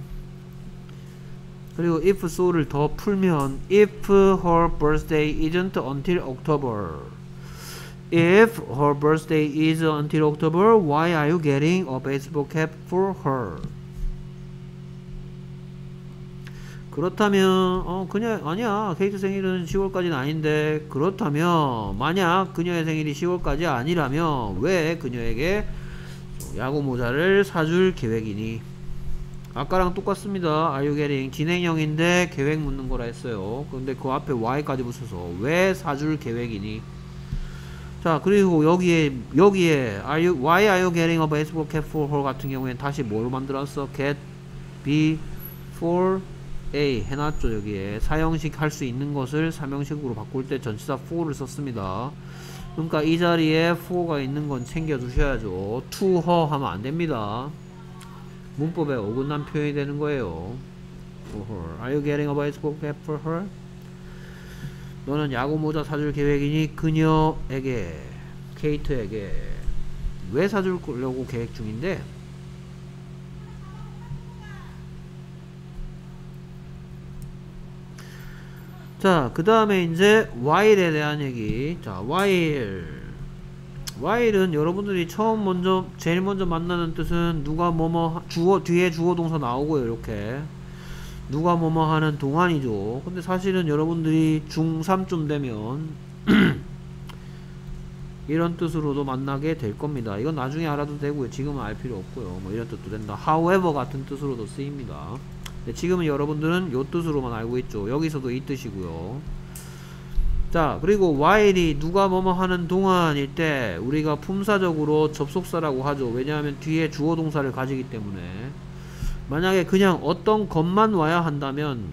그리고 if so를 더 풀면 if her birthday isn't until October If her birthday is until October, why are you getting a baseball cap for her? 그렇다면 어 그녀 아니야 케이트 생일은 10월까지는 아닌데 그렇다면 만약 그녀의 생일이 10월까지 아니라면 왜 그녀에게 야구 모자를 사줄 계획이니? 아까랑 똑같습니다. You getting 진행형인데 계획 묻는 거라 했어요. 근데 그 앞에 why까지 붙여서 왜 사줄 계획이니? 자 그리고 여기에 여기에 are you, why are you getting a baseball cap for her 같은 경우에는 다시 뭘 만들었어? get B for A 해놨죠 여기에. 사형식 할 수 있는 것을 삼형식으로 바꿀 때 전치사 for를 썼습니다. 그러니까 이 자리에 for가 있는 건 챙겨 두셔야죠. to her 하면 안 됩니다. 문법에 어긋난 표현이 되는 거예요. for her. Are you getting a baseball cap for her? 너는 야구 모자 사줄 계획이니? 그녀에게 케이트에게. 왜 사주려고 계획 중인데 자 그 다음에 이제 while에 대한 얘기 자 while while은 여러분들이 처음 먼저 제일 먼저 만나는 뜻은 누가 뭐뭐 주어 뒤에 주어 동사 나오고요 이렇게 누가 뭐뭐 하는 동안이죠. 근데 사실은 여러분들이 중3쯤 되면 (clears throat) 이런 뜻으로도 만나게 될 겁니다. 이건 나중에 알아도 되고요. 지금은 알 필요 없고요. 뭐 이런 뜻도 된다. however 같은 뜻으로도 쓰입니다. 근데 지금은 여러분들은 요 뜻으로만 알고 있죠. 여기서도 이 뜻이고요. 자, 그리고 while이 누가 뭐뭐 하는 동안일 때 우리가 품사적으로 접속사라고 하죠. 왜냐하면 뒤에 주어 동사를 가지기 때문에 만약에 그냥 어떤 것만 와야 한다면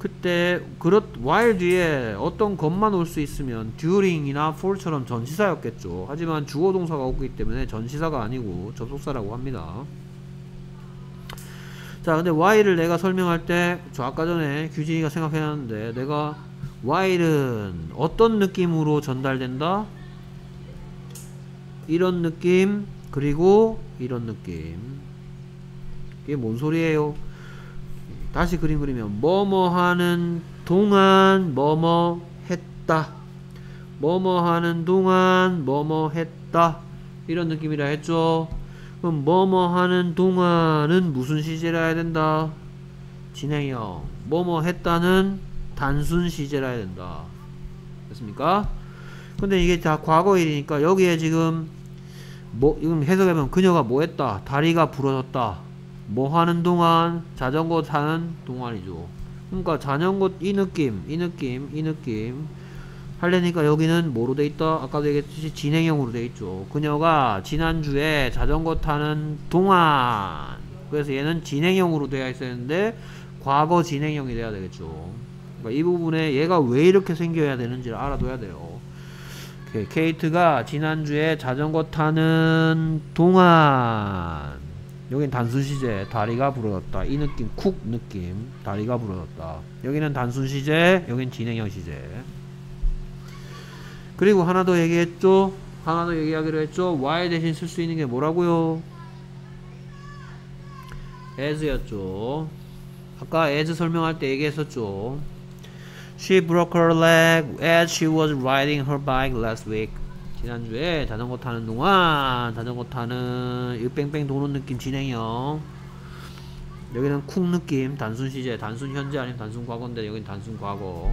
그때 그렇 while 뒤에 어떤 것만 올 수 있으면 during이나 for처럼 전시사였겠죠. 하지만 주어 동사가 없기 때문에 전시사가 아니고 접속사라고 합니다. 자, 근데 while을 내가 설명할 때 저 아까 전에 규진이가 생각해놨는데 내가 while은 어떤 느낌으로 전달된다? 이런 느낌 그리고 이런 느낌. 이게 뭔 소리예요? 다시 그림 그리면 뭐뭐 하는 동안 뭐뭐 했다. 뭐뭐 하는 동안 뭐뭐 했다. 이런 느낌이라 했죠 그럼 뭐뭐 하는 동안은 무슨 시제라 해야 된다? 진행형 뭐뭐 했다는 단순 시제라 해야 된다. 됐습니까? 근데 이게 다 과거일이니까 여기에 지금 뭐 이건 해석해보면 그녀가 뭐 했다? 다리가 부러졌다. 뭐 하는 동안? 자전거 타는 동안이죠. 그러니까 자전거 이 느낌 이 느낌 이 느낌 하려니까 여기는 뭐로 돼 있다? 아까도 얘기했듯이 진행형으로 돼 있죠. 그녀가 지난주에 자전거 타는 동안 그래서 얘는 진행형으로 있어야 하는데 과거 진행형이 돼야 되겠죠. 그러니까 이 부분에 얘가 왜 이렇게 생겨야 되는지를 알아둬야 돼요. 오케이, 케이트가 지난주에 자전거 타는 동안 여긴 단순 시제 다리가 부러졌다. 이 느낌 쿡 느낌 다리가 부러졌다. 여기는 단순 시제 여긴 진행형 시제 그리고 하나 더 얘기했죠? 하나 더 얘기하기로 했죠? Y 대신 쓸 수 있는 게 뭐라고요? as였죠. 아까 as 설명할 때 얘기했었죠. She broke her leg as she was riding her bike last week. 지난주에 자전거 타는 동안 자전거 타는 이 뺑뺑 도는 느낌 진행형. 여기는 쿵 느낌. 단순 시제 단순 현재 아니면 단순 과거인데 여긴 단순 과거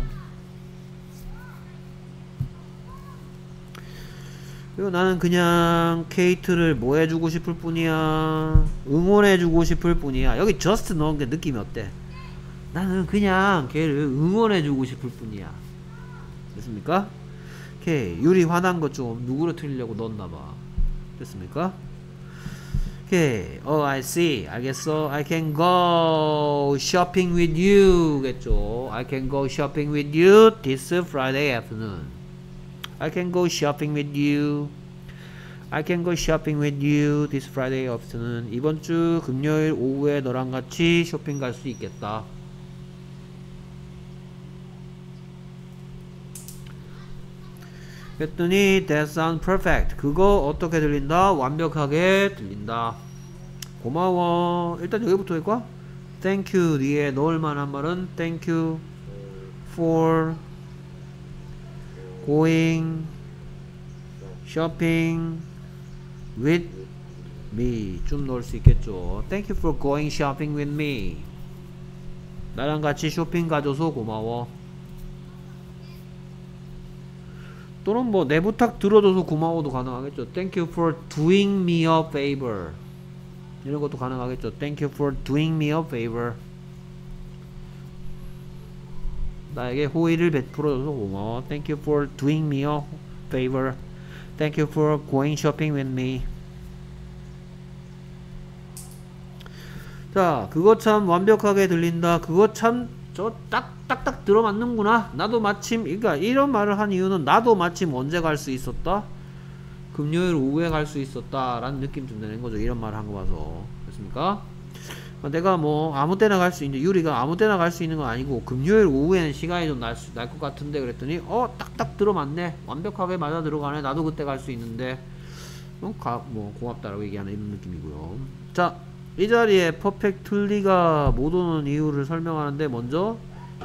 그리고 나는 그냥 케이트를 뭐 해주고 싶을 뿐이야. 응원해주고 싶을 뿐이야. 여기 just 넣은 게 느낌이 어때? 나는 그냥 걔를 응원해주고 싶을 뿐이야. 됐습니까? 오케이 유리 화난 거좀 누구로 틀리려고 넣었나봐. 됐습니까? 오케이 oh I see. 알겠어. I can go shopping with you. 겠죠? I can go shopping with you this Friday afternoon I can go shopping with you I can go shopping with you this Friday afternoon 이번 주 금요일 오후에 너랑 같이 쇼핑 갈 수 있겠다 그랬더니 that sound perfect 그거 어떻게 들린다? 완벽하게 들린다 고마워 일단 여기부터 할까? thank you 뒤에 넣을 만한 말은 thank you for going shopping with me 좀 넣을 수 있겠죠 thank you for going shopping with me 나랑 같이 쇼핑 가줘서 고마워 또는 뭐 내 부탁 들어줘서 고마워도 가능하겠죠. Thank you for doing me a favor. 이런 것도 가능하겠죠. Thank you for doing me a favor. 나에게 호의를 베풀어줘서 고마워. Thank you for doing me a favor. Thank you for going shopping with me. 자, 그거 참 완벽하게 들린다. 그거 참 저 딱 딱딱 들어맞는구나. 나도 마침 그러니까 이런 말을 한 이유는 나도 마침 언제 갈 수 있었다. 금요일 오후에 갈 수 있었다라는 느낌 좀 내는 거죠. 이런 말을 한 거 봐서 됐습니까? 내가 뭐 아무 때나 갈 수 있는데 유리가 아무 때나 갈 수 있는 건 아니고 금요일 오후에는 시간이 좀날것 같은데 그랬더니 어 딱딱 들어맞네. 완벽하게 맞아 들어가네. 나도 그때 갈 수 있는데. 어, 가, 뭐 고맙다라고 얘기하는 이런 느낌이고요. 자 이 자리에 퍼펙틀리가 못 오는 이유를 설명하는데 먼저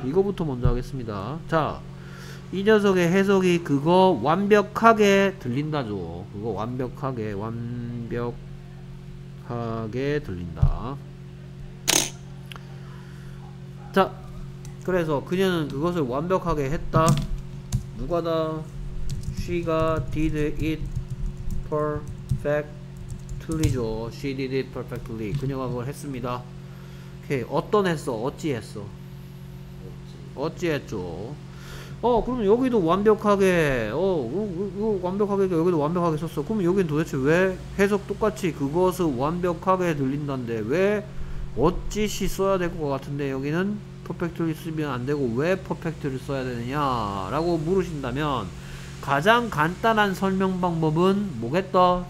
이거부터 먼저 하겠습니다. 자 이 녀석의 해석이 그거 완벽하게 들린다죠. 그거 완벽하게 완벽하게 들린다 자 그래서 그녀는 그것을 완벽하게 했다. 누가다? She가 did it perfectly죠. She did it perfectly. 그녀가 그걸 했습니다. 오케이 어떤 했어? 어찌 했어? 어찌 했죠? 어 그럼 여기도 완벽하게 어 이거, 완벽하게 여기도 완벽하게 썼어. 그럼 여긴 도대체 왜 해석 똑같이 그것을 완벽하게 들린다는데 왜 어찌시 써야 될 것 같은데 여기는 퍼펙트를 쓰면 안 되고 왜 퍼펙트를 써야 되느냐 라고 물으신다면 가장 간단한 설명 방법은 뭐겠다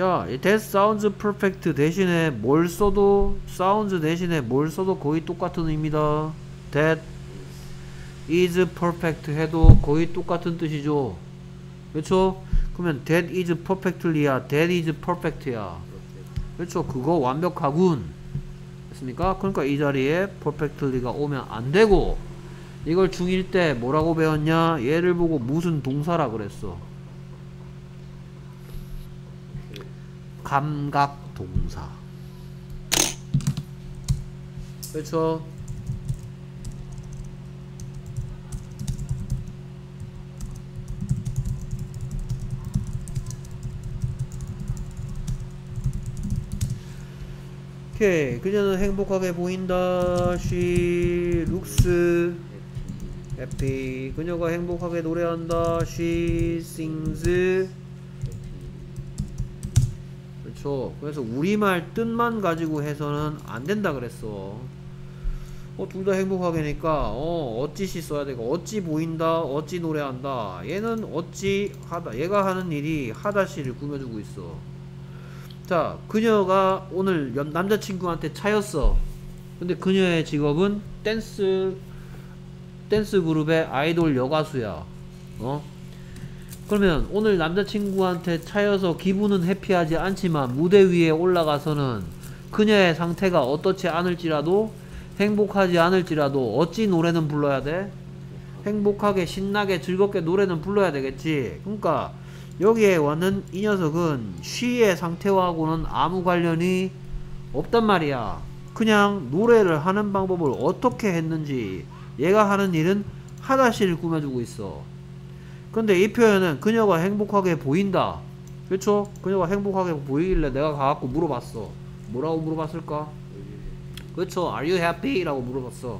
야, 이 that sounds perfect 대신에 뭘 써도 sounds 대신에 뭘 써도 거의 똑같은 의미다. that is perfect 해도 거의 똑같은 뜻이죠. 그렇죠? 그러면 that is perfectly야, that is perfect야. 그렇죠? 그거 완벽하군. 됐습니까? 그러니까 이 자리에 perfectly가 오면 안 되고 이걸 중1 때 뭐라고 배웠냐? 얘를 보고 무슨 동사라 그랬어? 감각 동사. 그렇죠? 오케이 그녀는 행복하게 보인다. She looks happy. 그녀가 행복하게 노래한다. She sings. 그렇죠. 그래서 우리말 뜻만 가지고 해서는 안 된다 그랬어. 어, 둘 다 행복하게니까 어, 어찌시 써야 되고 어찌 보인다 어찌 노래한다. 얘는 어찌 하다 얘가 하는 일이 하다시를 꾸며주고 있어 자, 그녀가 오늘 연- 남자친구한테 차였어. 근데 그녀의 직업은 댄스, 댄스 그룹의 아이돌 여가수야. 어? 그러면 오늘 남자친구한테 차여서 기분은 해피하지 않지만 무대 위에 올라가서는 그녀의 상태가 어떻지 않을지라도 행복하지 않을지라도 어찌 노래는 불러야 돼? 행복하게 신나게 즐겁게 노래는 불러야 되겠지. 그러니까 여기에 왔는 이 녀석은 쉬의 상태와고는 아무 관련이 없단 말이야. 그냥 노래를 하는 방법을 어떻게 했는지 얘가 하는 일은 하다시를 꾸며주고 있어. 근데 이 표현은 그녀가 행복하게 보인다. 그렇죠? 그녀가 행복하게 보이길래 내가 가갖고 물어봤어. 뭐라고 물어봤을까? 그렇죠. Are you happy? 라고 물어봤어.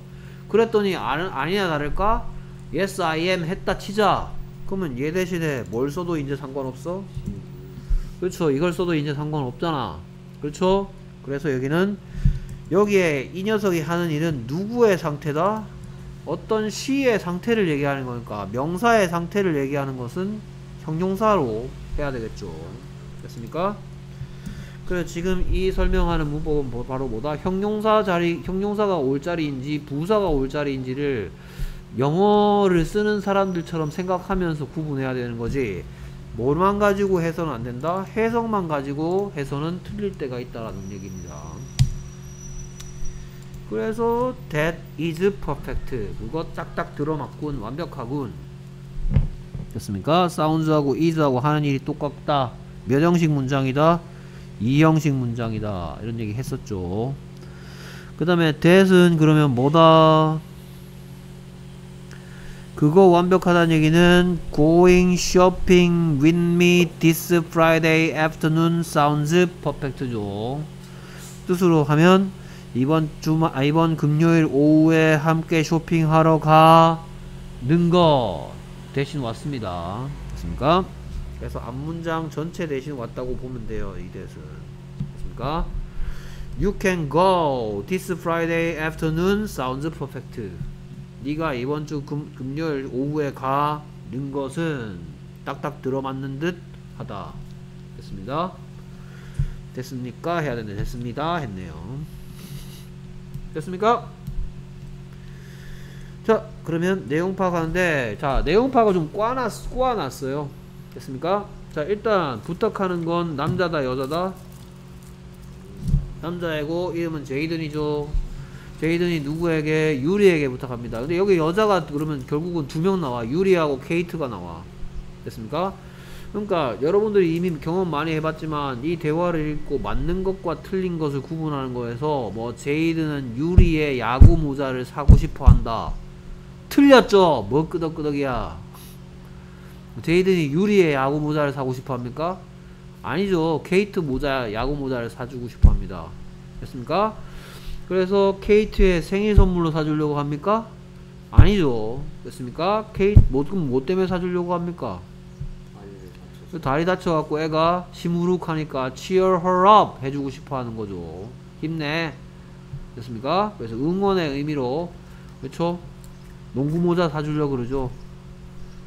그랬더니 아, 아니나 다를까? Yes, I am 했다 치자. 그러면 얘 대신에 뭘 써도 이제 상관없어? 그렇죠. 이걸 써도 이제 상관없잖아. 그렇죠? 그래서 여기는 여기에 이 녀석이 하는 일은 누구의 상태다? 어떤 시의 상태를 얘기하는 거니까 명사의 상태를 얘기하는 것은 형용사로 해야 되겠죠. 됐습니까? 그래 지금 이 설명하는 문법은 뭐- 바로 뭐다? 형용사 자리 형용사가 올 자리인지 부사가 올 자리인지를 영어를 쓰는 사람들처럼 생각하면서 구분해야 되는 거지. 뭐만 가지고 해서는 안 된다. 해석만 가지고 해서는 틀릴 때가 있다라는 얘기입니다. 그래서 that is perfect. 그거 딱딱 들어맞군. 완벽하군. 됐습니까? sounds하고 is하고 하는 일이 똑같다. 몇 형식 문장이다? 이 형식 문장이다. 이런 얘기 했었죠. 그 다음에 that은 그러면 뭐다? 그거 완벽하다는 얘기는 going shopping with me this Friday afternoon sounds perfect죠. 뜻으로 하면 이번 주말 아, 이번 금요일 오후에 함께 쇼핑하러 가는 거 대신 왔습니다. 됐습니까? 그래서 앞 문장 전체 대신 왔다고 보면 돼요. 이 대신. 됐습니까? You can go this Friday afternoon sounds perfect. 네가 이번 주 금, 금요일 오후에 가는 것은 딱딱 들어맞는 듯 하다. 됐습니다. 됐습니까? 해야 되는데 됐습니다. 했네요. 됐습니까? 자, 그러면 내용 파악하는데 자, 내용 파악을 좀 꽈놨, 꼬아놨어요. 됐습니까? 자, 일단 부탁하는 건 남자다, 여자다? 남자이고 이름은 제이든이죠. 제이든이 누구에게 유리에게 부탁합니다. 근데 여기 여자가 그러면 결국은 두 명 나와. 유리하고 케이트가 나와. 됐습니까? 그러니까 여러분들이 이미 경험 많이 해봤지만 이 대화를 읽고 맞는 것과 틀린 것을 구분하는 거에서 뭐 제이든은 유리의 야구 모자를 사고 싶어 한다. 틀렸죠? 뭐 끄덕끄덕이야. 제이든이 유리의 야구 모자를 사고 싶어 합니까? 아니죠. 케이트 모자, 야구 모자를 사주고 싶어 합니다. 됐습니까? 그래서 케이트의 생일 선물로 사주려고 합니까? 아니죠. 됐습니까? 케이트, 뭐, 뭐 때문에 사주려고 합니까? 다리 다쳐갖고 애가 시무룩하니까 cheer her up 해주고 싶어 하는 거죠. 힘내. 됐습니까? 그래서 응원의 의미로, 그렇죠? 농구 모자 사주려고 그러죠.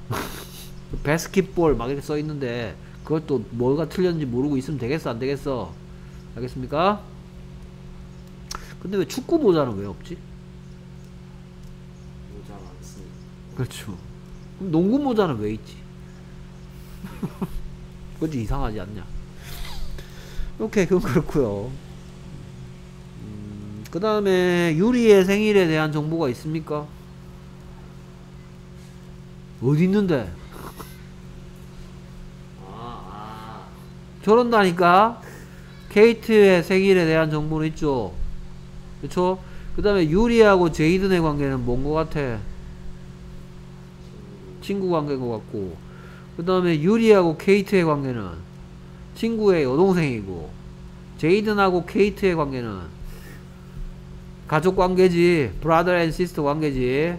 (laughs) 바스켓볼 막 이렇게 써 있는데, 그것도 뭐가 틀렸는지 모르고 있으면 되겠어, 안 되겠어? 알겠습니까? 근데 왜 축구 모자는 왜 없지? 모자 많습니다. 그렇죠. 그럼 농구 모자는 왜 있지? (laughs) 그건 좀 이상하지 않냐? 오케이, 그건 그렇고요. 음, 그 다음에 유리의 생일에 대한 정보가 있습니까? 어디 있는데? 아, 저런다니까. 케이트의 생일에 대한 정보는 있죠. 그쵸? 그 다음에 유리하고 제이든의 관계는 뭔 것 같아? 친구 관계인 것 같고. 그 다음에 유리하고 케이트의 관계는 친구의 여동생이고. 제이든하고 케이트의 관계는 가족 관계지. brother and sister 관계지.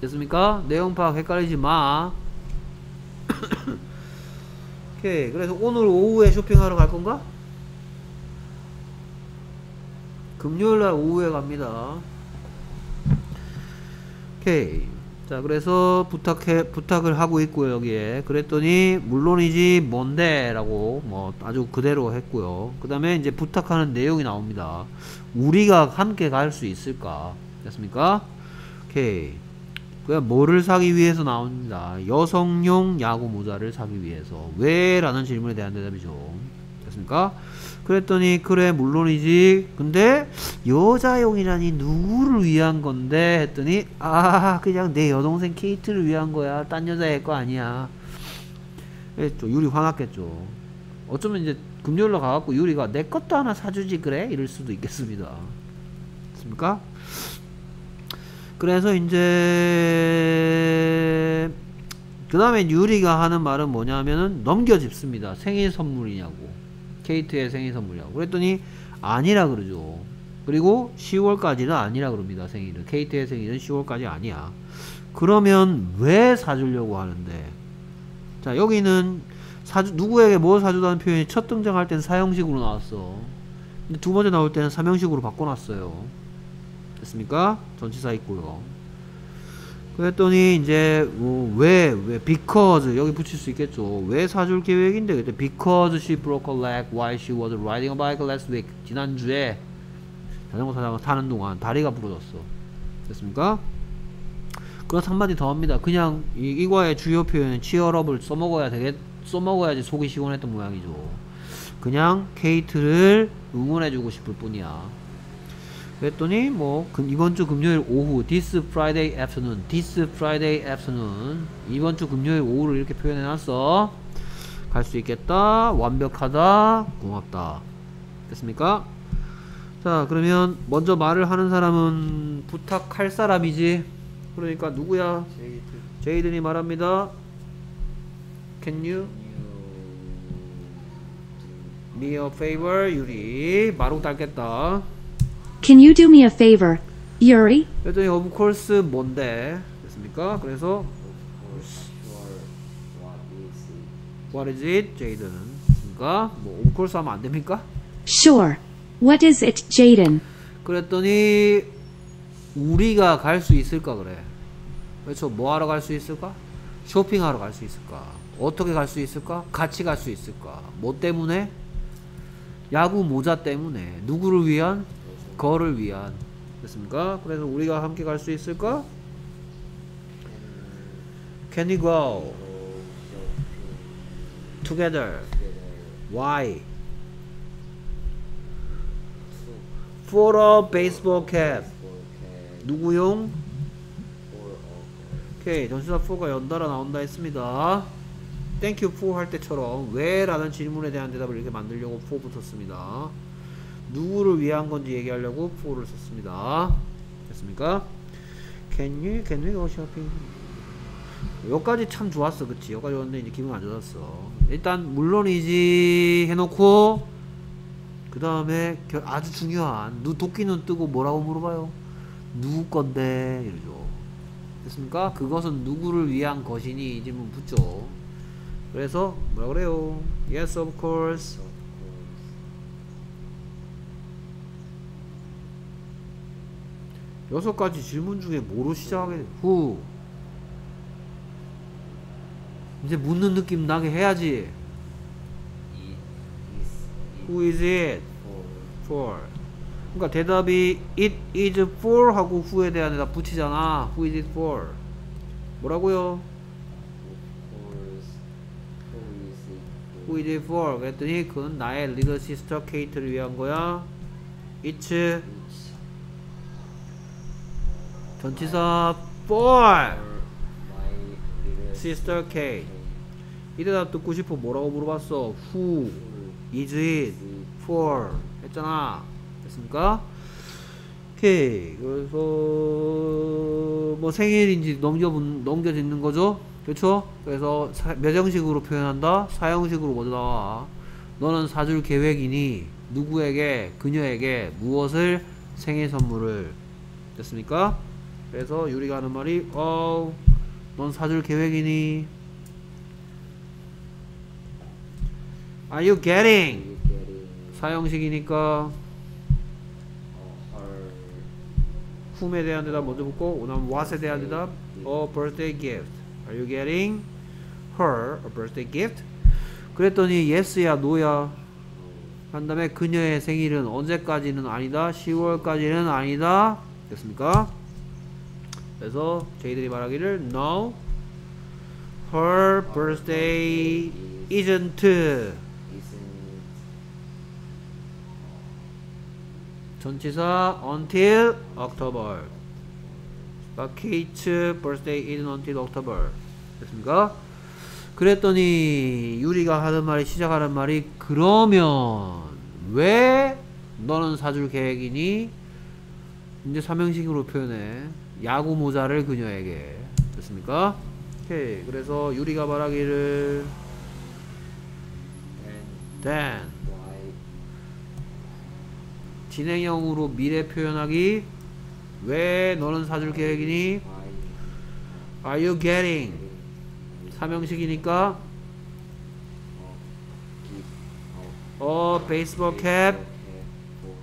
됐습니까? 내용 파악 헷갈리지 마. (coughs) 오케이. 그래서 오늘 오후에 쇼핑하러 갈 건가? 금요일 날 오후에 갑니다. 오케이. 자, 그래서 부탁해, 부탁을 하고 있고요, 여기에. 그랬더니, 물론이지, 뭔데? 라고, 뭐, 아주 그대로 했고요. 그 다음에 이제 부탁하는 내용이 나옵니다. 우리가 함께 갈 수 있을까? 됐습니까? 오케이. 그냥 뭐를 사기 위해서 나옵니다. 여성용 야구 모자를 사기 위해서. 왜? 라는 질문에 대한 대답이죠. 됐습니까? 그랬더니, 그래, 물론이지. 근데, 여자용이라니 누구를 위한 건데? 했더니, 아, 그냥 내 여동생 케이트를 위한 거야. 딴 여자의 거 아니야. 그랬죠. 유리 화났겠죠. 어쩌면 이제 금요일로 가갖고 유리가 내 것도 하나 사주지, 그래? 이럴 수도 있겠습니다. 됐습니까? 그래서 이제 그 다음에 유리가 하는 말은 뭐냐면은 넘겨짚습니다. 생일 선물이냐고 케이트의 생일 선물이냐고 그랬더니 아니라 그러죠. 그리고 10월까지는 아니라 그럽니다. 생일은 케이트의 생일은 10월까지 아니야. 그러면 왜 사주려고 하는데? 자 여기는 사주 누구에게 뭐 사주다는 표현이 첫 등장할 때는 사형식으로 나왔어. 근데 두 번째 나올 때는 삼형식으로 바꿔놨어요. 됐습니까? 전치사 있고요. 그랬더니 이제 뭐 왜, 왜 because 여기 붙일 수 있겠죠. 왜 사줄 계획인데 그때 because she broke her leg while she was riding a bike last week 지난주에 자전거 타다가 타는 동안 다리가 부러졌어. 됐습니까? 그래서 한마디 더 합니다. 그냥 이, 이과의 주요 표현은 치얼업을 써먹어야 되겠, 써먹어야지 속이 시원했던 모양이죠. 그냥 케이트를 응원해주고 싶을 뿐이야. 그랬더니 뭐 금- 이번 주 금요일 오후 this Friday afternoon this Friday afternoon 이번 주 금요일 오후를 이렇게 표현해 놨어. 갈 수 있겠다. 완벽하다. 고맙다. 됐습니까? 자 그러면 먼저 말을 하는 사람은 부탁할 사람이지. 그러니까 누구야? 제이드 제이든이 말합니다. Can you 뉴 me a favor 유리? 마루 닳겠다 Can you do me a favor, Yuri? 그랬더니 of course 뭔데 됐습니까 그래서 what is it? What is it, 제이든? 그러니까 뭐 of course 하면 안 됩니까? Sure. What is it, Jaden? 그랬더니 우리가 갈 수 있을까 그래. 그렇죠. 뭐 하러 갈 수 있을까? 쇼핑하러 갈 수 있을까? 어떻게 갈 수 있을까? 같이 갈 수 있을까? 뭐 때문에? 야구 모자 때문에. 누구를 위한? 거를 위한. 됐습니까? 그래서 우리가 함께 갈 수 있을까? Can we go together? Why? For a baseball cap. 누구용? 오케이 전시사 4가 연달아 나온다 했습니다 Thank you for 할 때처럼 왜? 라는 질문에 대한 대답을 이렇게 만들려고 for 붙었습니다 누구를 위한 건지 얘기하려고 for를 썼습니다. 됐습니까? Can you, can we go shopping? 여기까지 참 좋았어 그치? 여기까지 왔는데 이제 기분 안 좋았어. 일단 물론이지 해놓고 그 다음에 아주 중요한 누 도끼는 뜨고 뭐라고 물어봐요? 누구 건데? 이러죠. 됐습니까? 그것은 누구를 위한 것이니 이 질문 붙죠. 그래서 뭐라 그래요? Yes of course 여섯 가지 질문 중에 뭐로 시작하게 돼? Who 이제 묻는 느낌 나게 해야지 Who is it for 그러니까 대답이 it is for 하고 who에 대한 대답 붙이잖아 who is it for 뭐라고요 who is it for 그랬더니 그건 나의 little sister 케이트를 위한 거야 it's 전치사 sister Kate. 이때 나 듣고 싶어 뭐라고 물어봤어? Who is it for? 했잖아. 됐습니까? 오케이. 그래서 뭐 생일인지 넘겨 넘겨 짓는 거죠. 그렇죠? 그래서 사, 몇 형식으로 표현한다? 사형식으로 먼저 나와. 너는 사줄 계획이니 누구에게 그녀에게 무엇을 생일 선물을 됐습니까? 그래서 유리가 하는 말이 어, 넌 사줄 계획이니 Are you getting? 사형식이니까 uh, whom에 대한 대답 먼저 붙고 그다음 what에 대한 대답 a birthday gift Are you getting her a birthday gift? 그랬더니 yes야 no야 한 다음에 그녀의 생일은 언제까지는 아니다 10월까지는 아니다 됐습니까? 그래서 저희들이 말하기를 no her birthday isn't 전치사 until October. 그러니까 Kate's birthday isn't until October. 됐습니까? 그랬더니 유리가 하는 말이 시작하는 말이 그러면 왜 너는 사줄 계획이니? 이제 삼형식으로 표현해. 야구 모자를 그녀에게. 됐습니까? 오케이. 그래서 유리가 말하기를 then 진행형으로 미래 표현하기 왜 너는 사줄 계획이니? Are you getting? 삼형식이니까 어 baseball cap for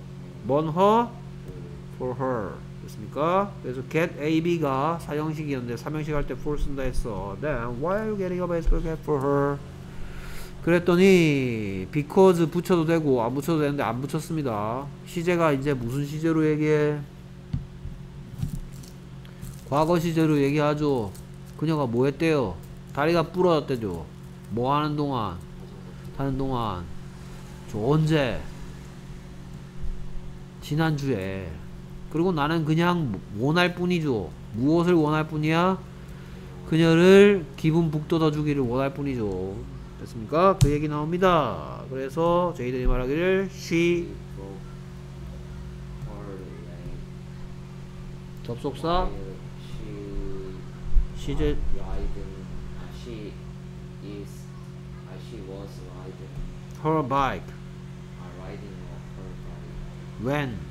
먼허 for her 됐습니까? 그래서 get A, B가 사형식이었는데 삼형식 할 때 for 쓴다 했어 Then why are you getting a baseball cap for her? 그랬더니 because 붙여도 되고 안 붙여도 되는데 안 붙였습니다 시제가 이제 무슨 시제로 얘기해? 과거 시제로 얘기하죠 그녀가 뭐 했대요? 다리가 부러졌대죠 뭐 하는 동안? 하는 동안 저 언제? 지난주에 그리고 나는 그냥 원할 뿐이죠 무엇을 원할 뿐이야? 그녀를 기분 북돋아 주기를 원할 뿐이죠 됐습니까? 그 얘기 나옵니다 그래서 저희들이 말하기를 she 접속사 she 시제 riding uh, she is uh, she was riding her bike uh, her bike when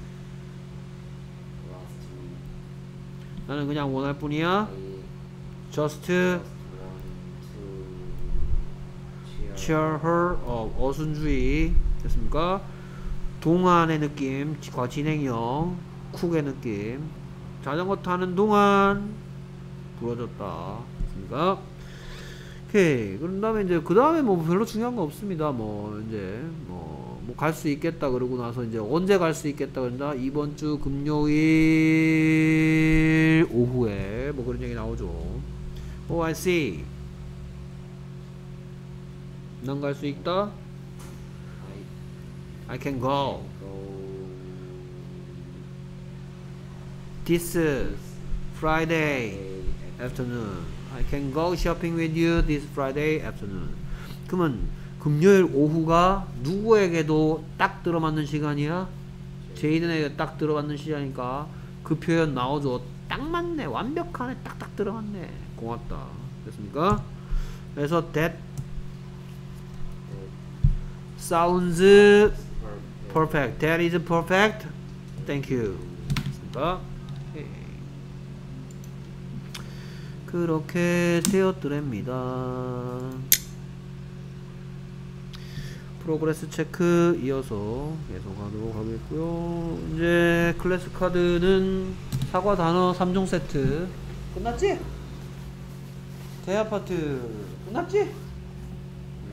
나는 그냥 원할 뿐이야. Just cheer her up. 어순주의. 됐습니까? 동안의 느낌 과 진행형 쿡의 느낌. 자전거 타는 동안 부러졌다. 됐습니까? 오케이. 그런 다음에 이제 그 다음에 뭐 별로 중요한 거 없습니다. 뭐 이제 뭐 뭐 갈 수 있겠다 그러고 나서 이제 언제 갈 수 있겠다 그런다 이번 주 금요일 오후에 뭐 그런 얘기 나오죠 Oh I see 넌갈수 있다? I can go this Friday afternoon. I can go shopping with you this Friday afternoon. 그러면 금요일 오후가 누구에게도 딱 들어맞는 시간이야? 제이든에게 딱 들어맞는 시간이니까 그 표현 나오죠. 딱 맞네. 완벽하네. 딱딱 들어갔네. 고맙다. 됐습니까? 그래서 that sounds perfect. That is perfect. Thank you. 됐습니까? 그렇게 되었더랍니다. Progress Check 이어서 계속하도록 하겠고요. 이제 Class Card는 사과 단어 3종 세트 끝났지? 대화 파트 끝났지?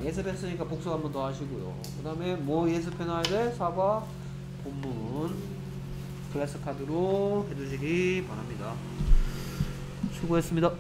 예습했으니까 복습 한번 더 하시고요. 그 다음에 뭐 예습해놔야 돼? 사과 본문 Class Card로 해주시기 바랍니다. 수고했습니다.